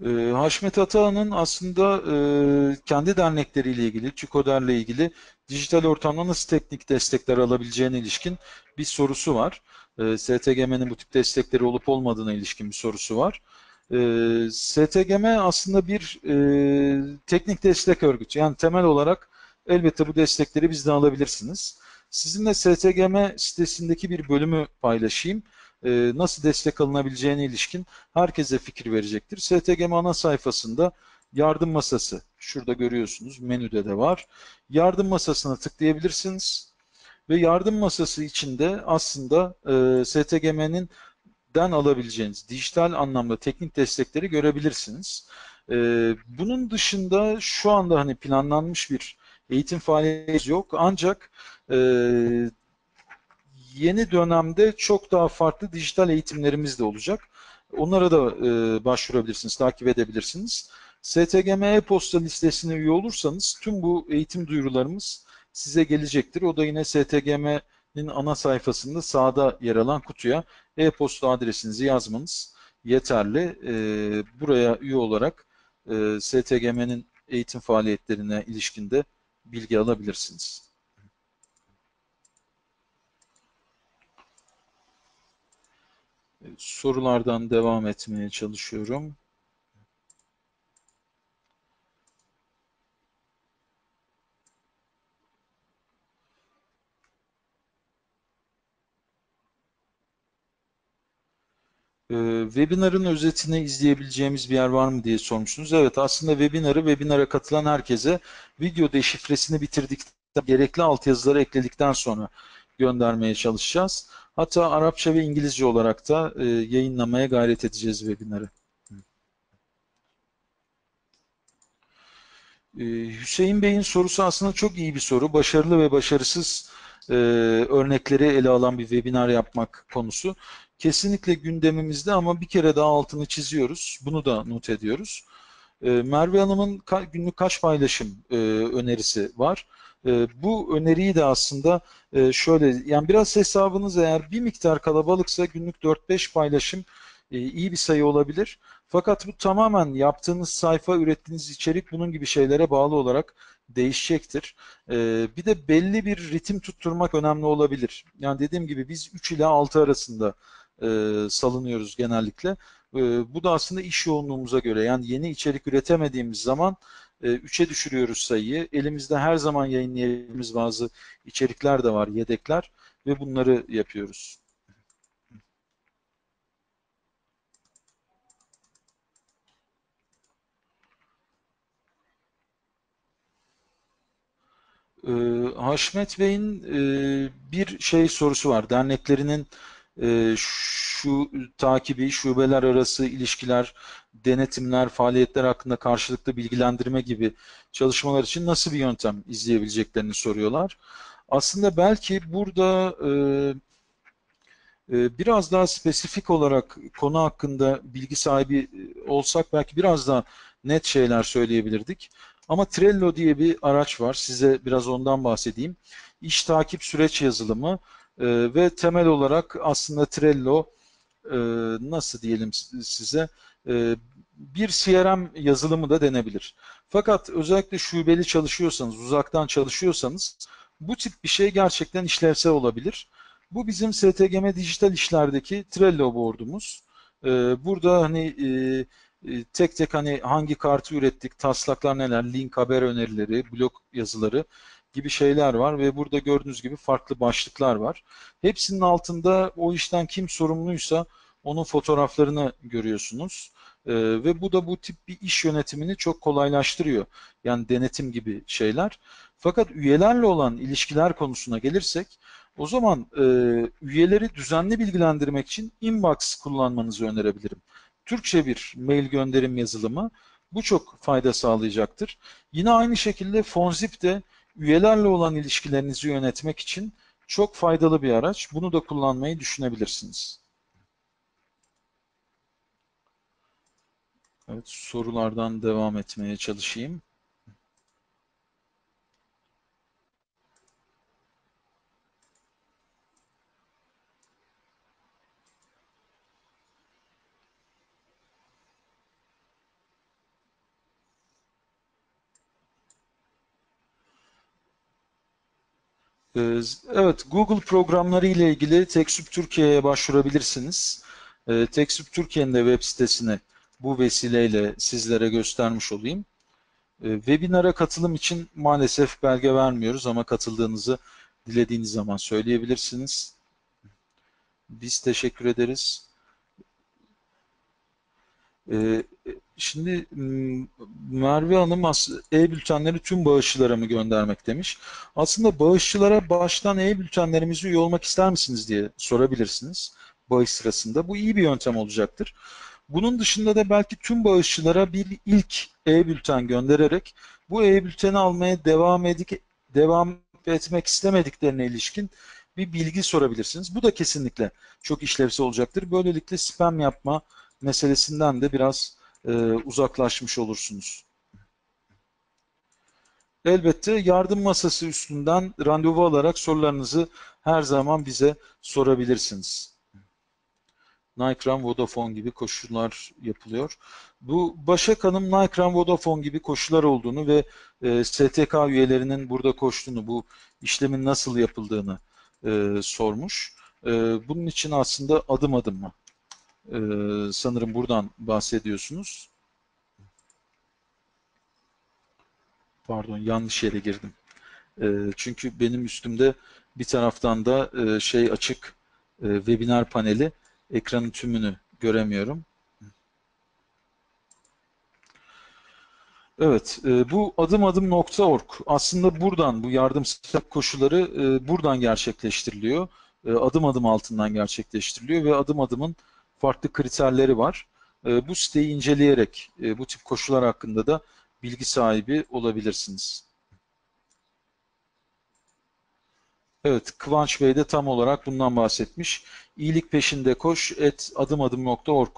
A: E, Haşmet Atahan'ın aslında e, kendi dernekleriyle ilgili, TÜKODER'le ilgili dijital ortamda nasıl teknik destekler alabileceğine ilişkin bir sorusu var. E, STGM'nin bu tip destekleri olup olmadığına ilişkin bir sorusu var. E, STGM aslında bir e, teknik destek örgütü. Yani temel olarak elbette bu destekleri bizden alabilirsiniz. Sizinle STGM sitesindeki bir bölümü paylaşayım. e, nasıl destek alınabileceğine ilişkin herkese fikir verecektir. STGM ana sayfasında yardım masası, şurada görüyorsunuz menüde de var. Yardım masasına tıklayabilirsiniz ve yardım masası içinde aslında e, STGM'nin den alabileceğiniz dijital anlamda teknik destekleri görebilirsiniz. E, bunun dışında şu anda hani planlanmış bir eğitim faaliyeti yok ancak e, yeni dönemde çok daha farklı dijital eğitimlerimiz de olacak. Onlara da e, başvurabilirsiniz, takip edebilirsiniz. STGM e-posta listesine üye olursanız tüm bu eğitim duyurularımız size gelecektir. O da yine STGM'nin ana sayfasında sağda yer alan kutuya e-posta adresinizi yazmanız yeterli. E, buraya üye olarak e, STGM'nin eğitim faaliyetlerine ilişkinde bilgi alabilirsiniz. Sorulardan devam etmeye çalışıyorum. Ee, webinarın özetini izleyebileceğimiz bir yer var mı diye sormuşsunuz. Evet aslında webinarı webinara katılan herkese video deşifresini bitirdikten gerekli altyazıları ekledikten sonra göndermeye çalışacağız. Hatta Arapça ve İngilizce olarak da e, yayınlamaya gayret edeceğiz webinarı. Ee, Hüseyin Bey'in sorusu aslında çok iyi bir soru. Başarılı ve başarısız e, örnekleri ele alan bir webinar yapmak konusu kesinlikle gündemimizde ama bir kere daha altını çiziyoruz. Bunu da not ediyoruz. E, Merve Hanım'ın günlük kaç paylaşım e, önerisi var. E, bu öneriyi de aslında e, şöyle, yani biraz hesabınız eğer bir miktar kalabalıksa günlük 4-5 paylaşım e, iyi bir sayı olabilir. Fakat bu tamamen yaptığınız sayfa, ürettiğiniz içerik bunun gibi şeylere bağlı olarak değişecektir. E, bir de belli bir ritim tutturmak önemli olabilir. Yani dediğim gibi biz 3 ile 6 arasında e, salınıyoruz genellikle. E, bu da aslında iş yoğunluğumuza göre yani yeni içerik üretemediğimiz zaman e, 3'e düşürüyoruz sayıyı. Elimizde her zaman yayınlayabildiğimiz bazı içerikler de var, yedekler ve bunları yapıyoruz. Ee, Haşmet Bey'in e, bir şey sorusu var. Derneklerinin e, şu takibi, şubeler arası ilişkiler, denetimler, faaliyetler hakkında karşılıklı bilgilendirme gibi çalışmalar için nasıl bir yöntem izleyebileceklerini soruyorlar. Aslında belki burada e, e, biraz daha spesifik olarak konu hakkında bilgi sahibi olsak belki biraz daha net şeyler söyleyebilirdik. Ama Trello diye bir araç var. Size biraz ondan bahsedeyim. İş takip süreç yazılımı e, ve temel olarak aslında Trello e, nasıl diyelim size e, bir CRM yazılımı da denebilir. Fakat özellikle şubeli çalışıyorsanız, uzaktan çalışıyorsanız bu tip bir şey gerçekten işlevsel olabilir. Bu bizim STGM dijital işlerdeki Trello board'umuz. E, burada hani e, e, tek tek hani hangi kartı ürettik, taslaklar neler, link haber önerileri, blog yazıları gibi şeyler var ve burada gördüğünüz gibi farklı başlıklar var. Hepsinin altında o işten kim sorumluysa onun fotoğraflarını görüyorsunuz. Ee, ve bu da bu tip bir iş yönetimini çok kolaylaştırıyor. Yani denetim gibi şeyler. Fakat üyelerle olan ilişkiler konusuna gelirsek o zaman e, üyeleri düzenli bilgilendirmek için inbox kullanmanızı önerebilirim. Türkçe bir mail gönderim yazılımı bu çok fayda sağlayacaktır. Yine aynı şekilde Fonzip de üyelerle olan ilişkilerinizi yönetmek için çok faydalı bir araç. Bunu da kullanmayı düşünebilirsiniz. Evet, sorulardan devam etmeye çalışayım. Evet, Google programları ile ilgili TechSoup Türkiye'ye başvurabilirsiniz. Ee, TechSoup Türkiye'nin de web sitesini bu vesileyle sizlere göstermiş olayım. Ee, webinara katılım için maalesef belge vermiyoruz ama katıldığınızı dilediğiniz zaman söyleyebilirsiniz. Biz teşekkür ederiz. Şimdi m, Merve Hanım e-bültenleri tüm bağışçılara mı göndermek demiş. Aslında bağışçılara bağıştan e-bültenlerimizi üye olmak ister misiniz diye sorabilirsiniz bağış sırasında. Bu iyi bir yöntem olacaktır. Bunun dışında da belki tüm bağışçılara bir ilk e-bülten göndererek bu e-bülteni almaya devam edik devam etmek istemediklerine ilişkin bir bilgi sorabilirsiniz. Bu da kesinlikle çok işlevsel olacaktır. Böylelikle spam yapma meselesinden de biraz e, uzaklaşmış olursunuz. Elbette yardım masası üstünden randevu alarak sorularınızı her zaman bize sorabilirsiniz. Nikram, Vodafone gibi koşullar yapılıyor. Bu Başak Hanım Nikram, Vodafone gibi koşullar olduğunu ve e, STK üyelerinin burada koştuğunu, bu işlemin nasıl yapıldığını e, sormuş. E, bunun için aslında adım adım mı? E, sanırım buradan bahsediyorsunuz. Pardon yanlış yere girdim. E, çünkü benim üstümde bir taraftan da e, şey açık e, webinar paneli ekranın tümünü göremiyorum. Evet, e, bu adımadım.org aslında buradan bu yardım step koşulları buradan gerçekleştiriliyor. Adım adım altından gerçekleştiriliyor ve adım adımın farklı kriterleri var. E, bu siteyi inceleyerek e, bu tip koşullar hakkında da bilgi sahibi olabilirsiniz. Evet, Kıvanç Bey de tam olarak bundan bahsetmiş. İyilik peşinde koş et adımadım.org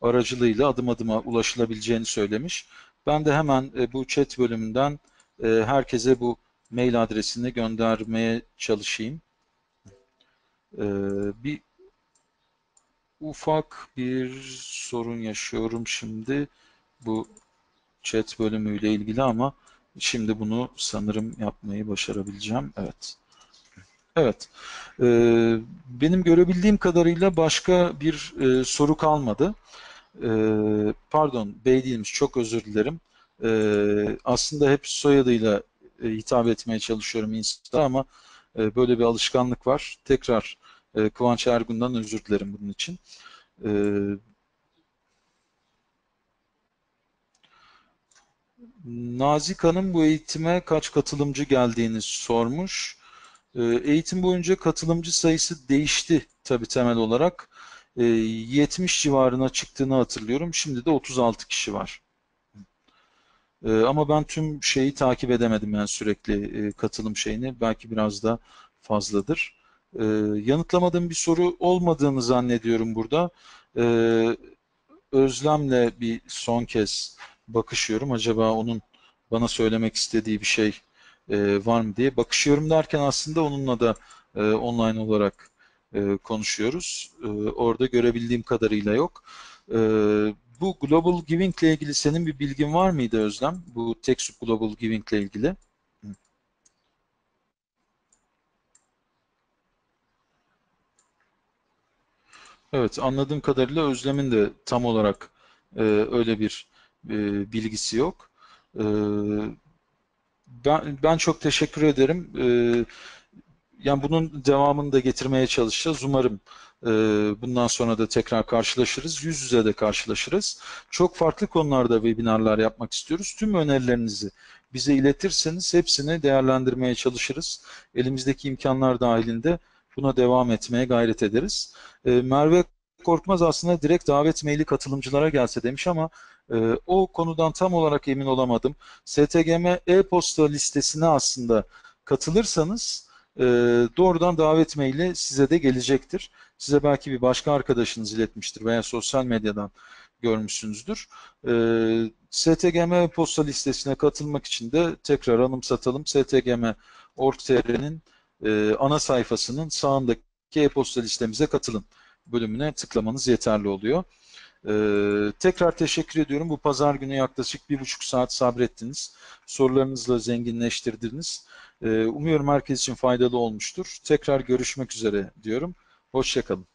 A: aracılığıyla adım adıma ulaşılabileceğini söylemiş. Ben de hemen e, bu chat bölümünden e, herkese bu mail adresini göndermeye çalışayım. Bir ufak bir sorun yaşıyorum şimdi bu chat bölümüyle ilgili ama şimdi bunu sanırım yapmayı başarabileceğim. Evet. Evet. Ee, benim görebildiğim kadarıyla başka bir e, soru kalmadı. Ee, pardon, bey değilmiş. Çok özür dilerim. Ee, aslında hep soyadıyla e, hitap etmeye çalışıyorum Insta ama e, böyle bir alışkanlık var. Tekrar e, Kıvanç Ergun'dan özür dilerim bunun için. Ee, Nazik Hanım bu eğitime kaç katılımcı geldiğini sormuş. Ee, eğitim boyunca katılımcı sayısı değişti tabi temel olarak. 70 ee, civarına çıktığını hatırlıyorum. Şimdi de 36 kişi var. Ee, ama ben tüm şeyi takip edemedim yani sürekli e, katılım şeyini. Belki biraz da fazladır. Yanıtlamadığım bir soru olmadığını zannediyorum burada. Özlem'le bir son kez bakışıyorum. Acaba onun bana söylemek istediği bir şey e, var mı diye bakışıyorum derken aslında onunla da e, online olarak e, konuşuyoruz. E, orada görebildiğim kadarıyla yok. E, bu Global Giving ile ilgili senin bir bilgin var mıydı Özlem? Bu TechSoup Global Giving ile ilgili. Evet, anladığım kadarıyla Özlem'in de tam olarak e, öyle bir e, bilgisi yok. E, ben, ben çok teşekkür ederim. Ee, yani bunun devamını da getirmeye çalışacağız. Umarım e, bundan sonra da tekrar karşılaşırız. Yüz yüze de karşılaşırız. Çok farklı konularda webinarlar yapmak istiyoruz. Tüm önerilerinizi bize iletirseniz hepsini değerlendirmeye çalışırız. Elimizdeki imkanlar dahilinde buna devam etmeye gayret ederiz. E, Merve Korkmaz aslında direkt davet maili katılımcılara gelse demiş ama e, o konudan tam olarak emin olamadım. STGM e-posta listesine aslında katılırsanız e, doğrudan davet maili size de gelecektir. Size belki bir başka arkadaşınız iletmiştir veya sosyal medyadan görmüşsünüzdür. E, STGM e-posta listesine katılmak için de tekrar anımsatalım. STGM.org.tr'nin e, ana sayfasının sağındaki e-posta listemize katılın bölümüne tıklamanız yeterli oluyor. Ee, tekrar teşekkür ediyorum. Bu pazar günü yaklaşık bir buçuk saat sabrettiniz. Sorularınızla zenginleştirdiniz. Ee, umuyorum herkes için faydalı olmuştur. Tekrar görüşmek üzere diyorum. Hoşçakalın.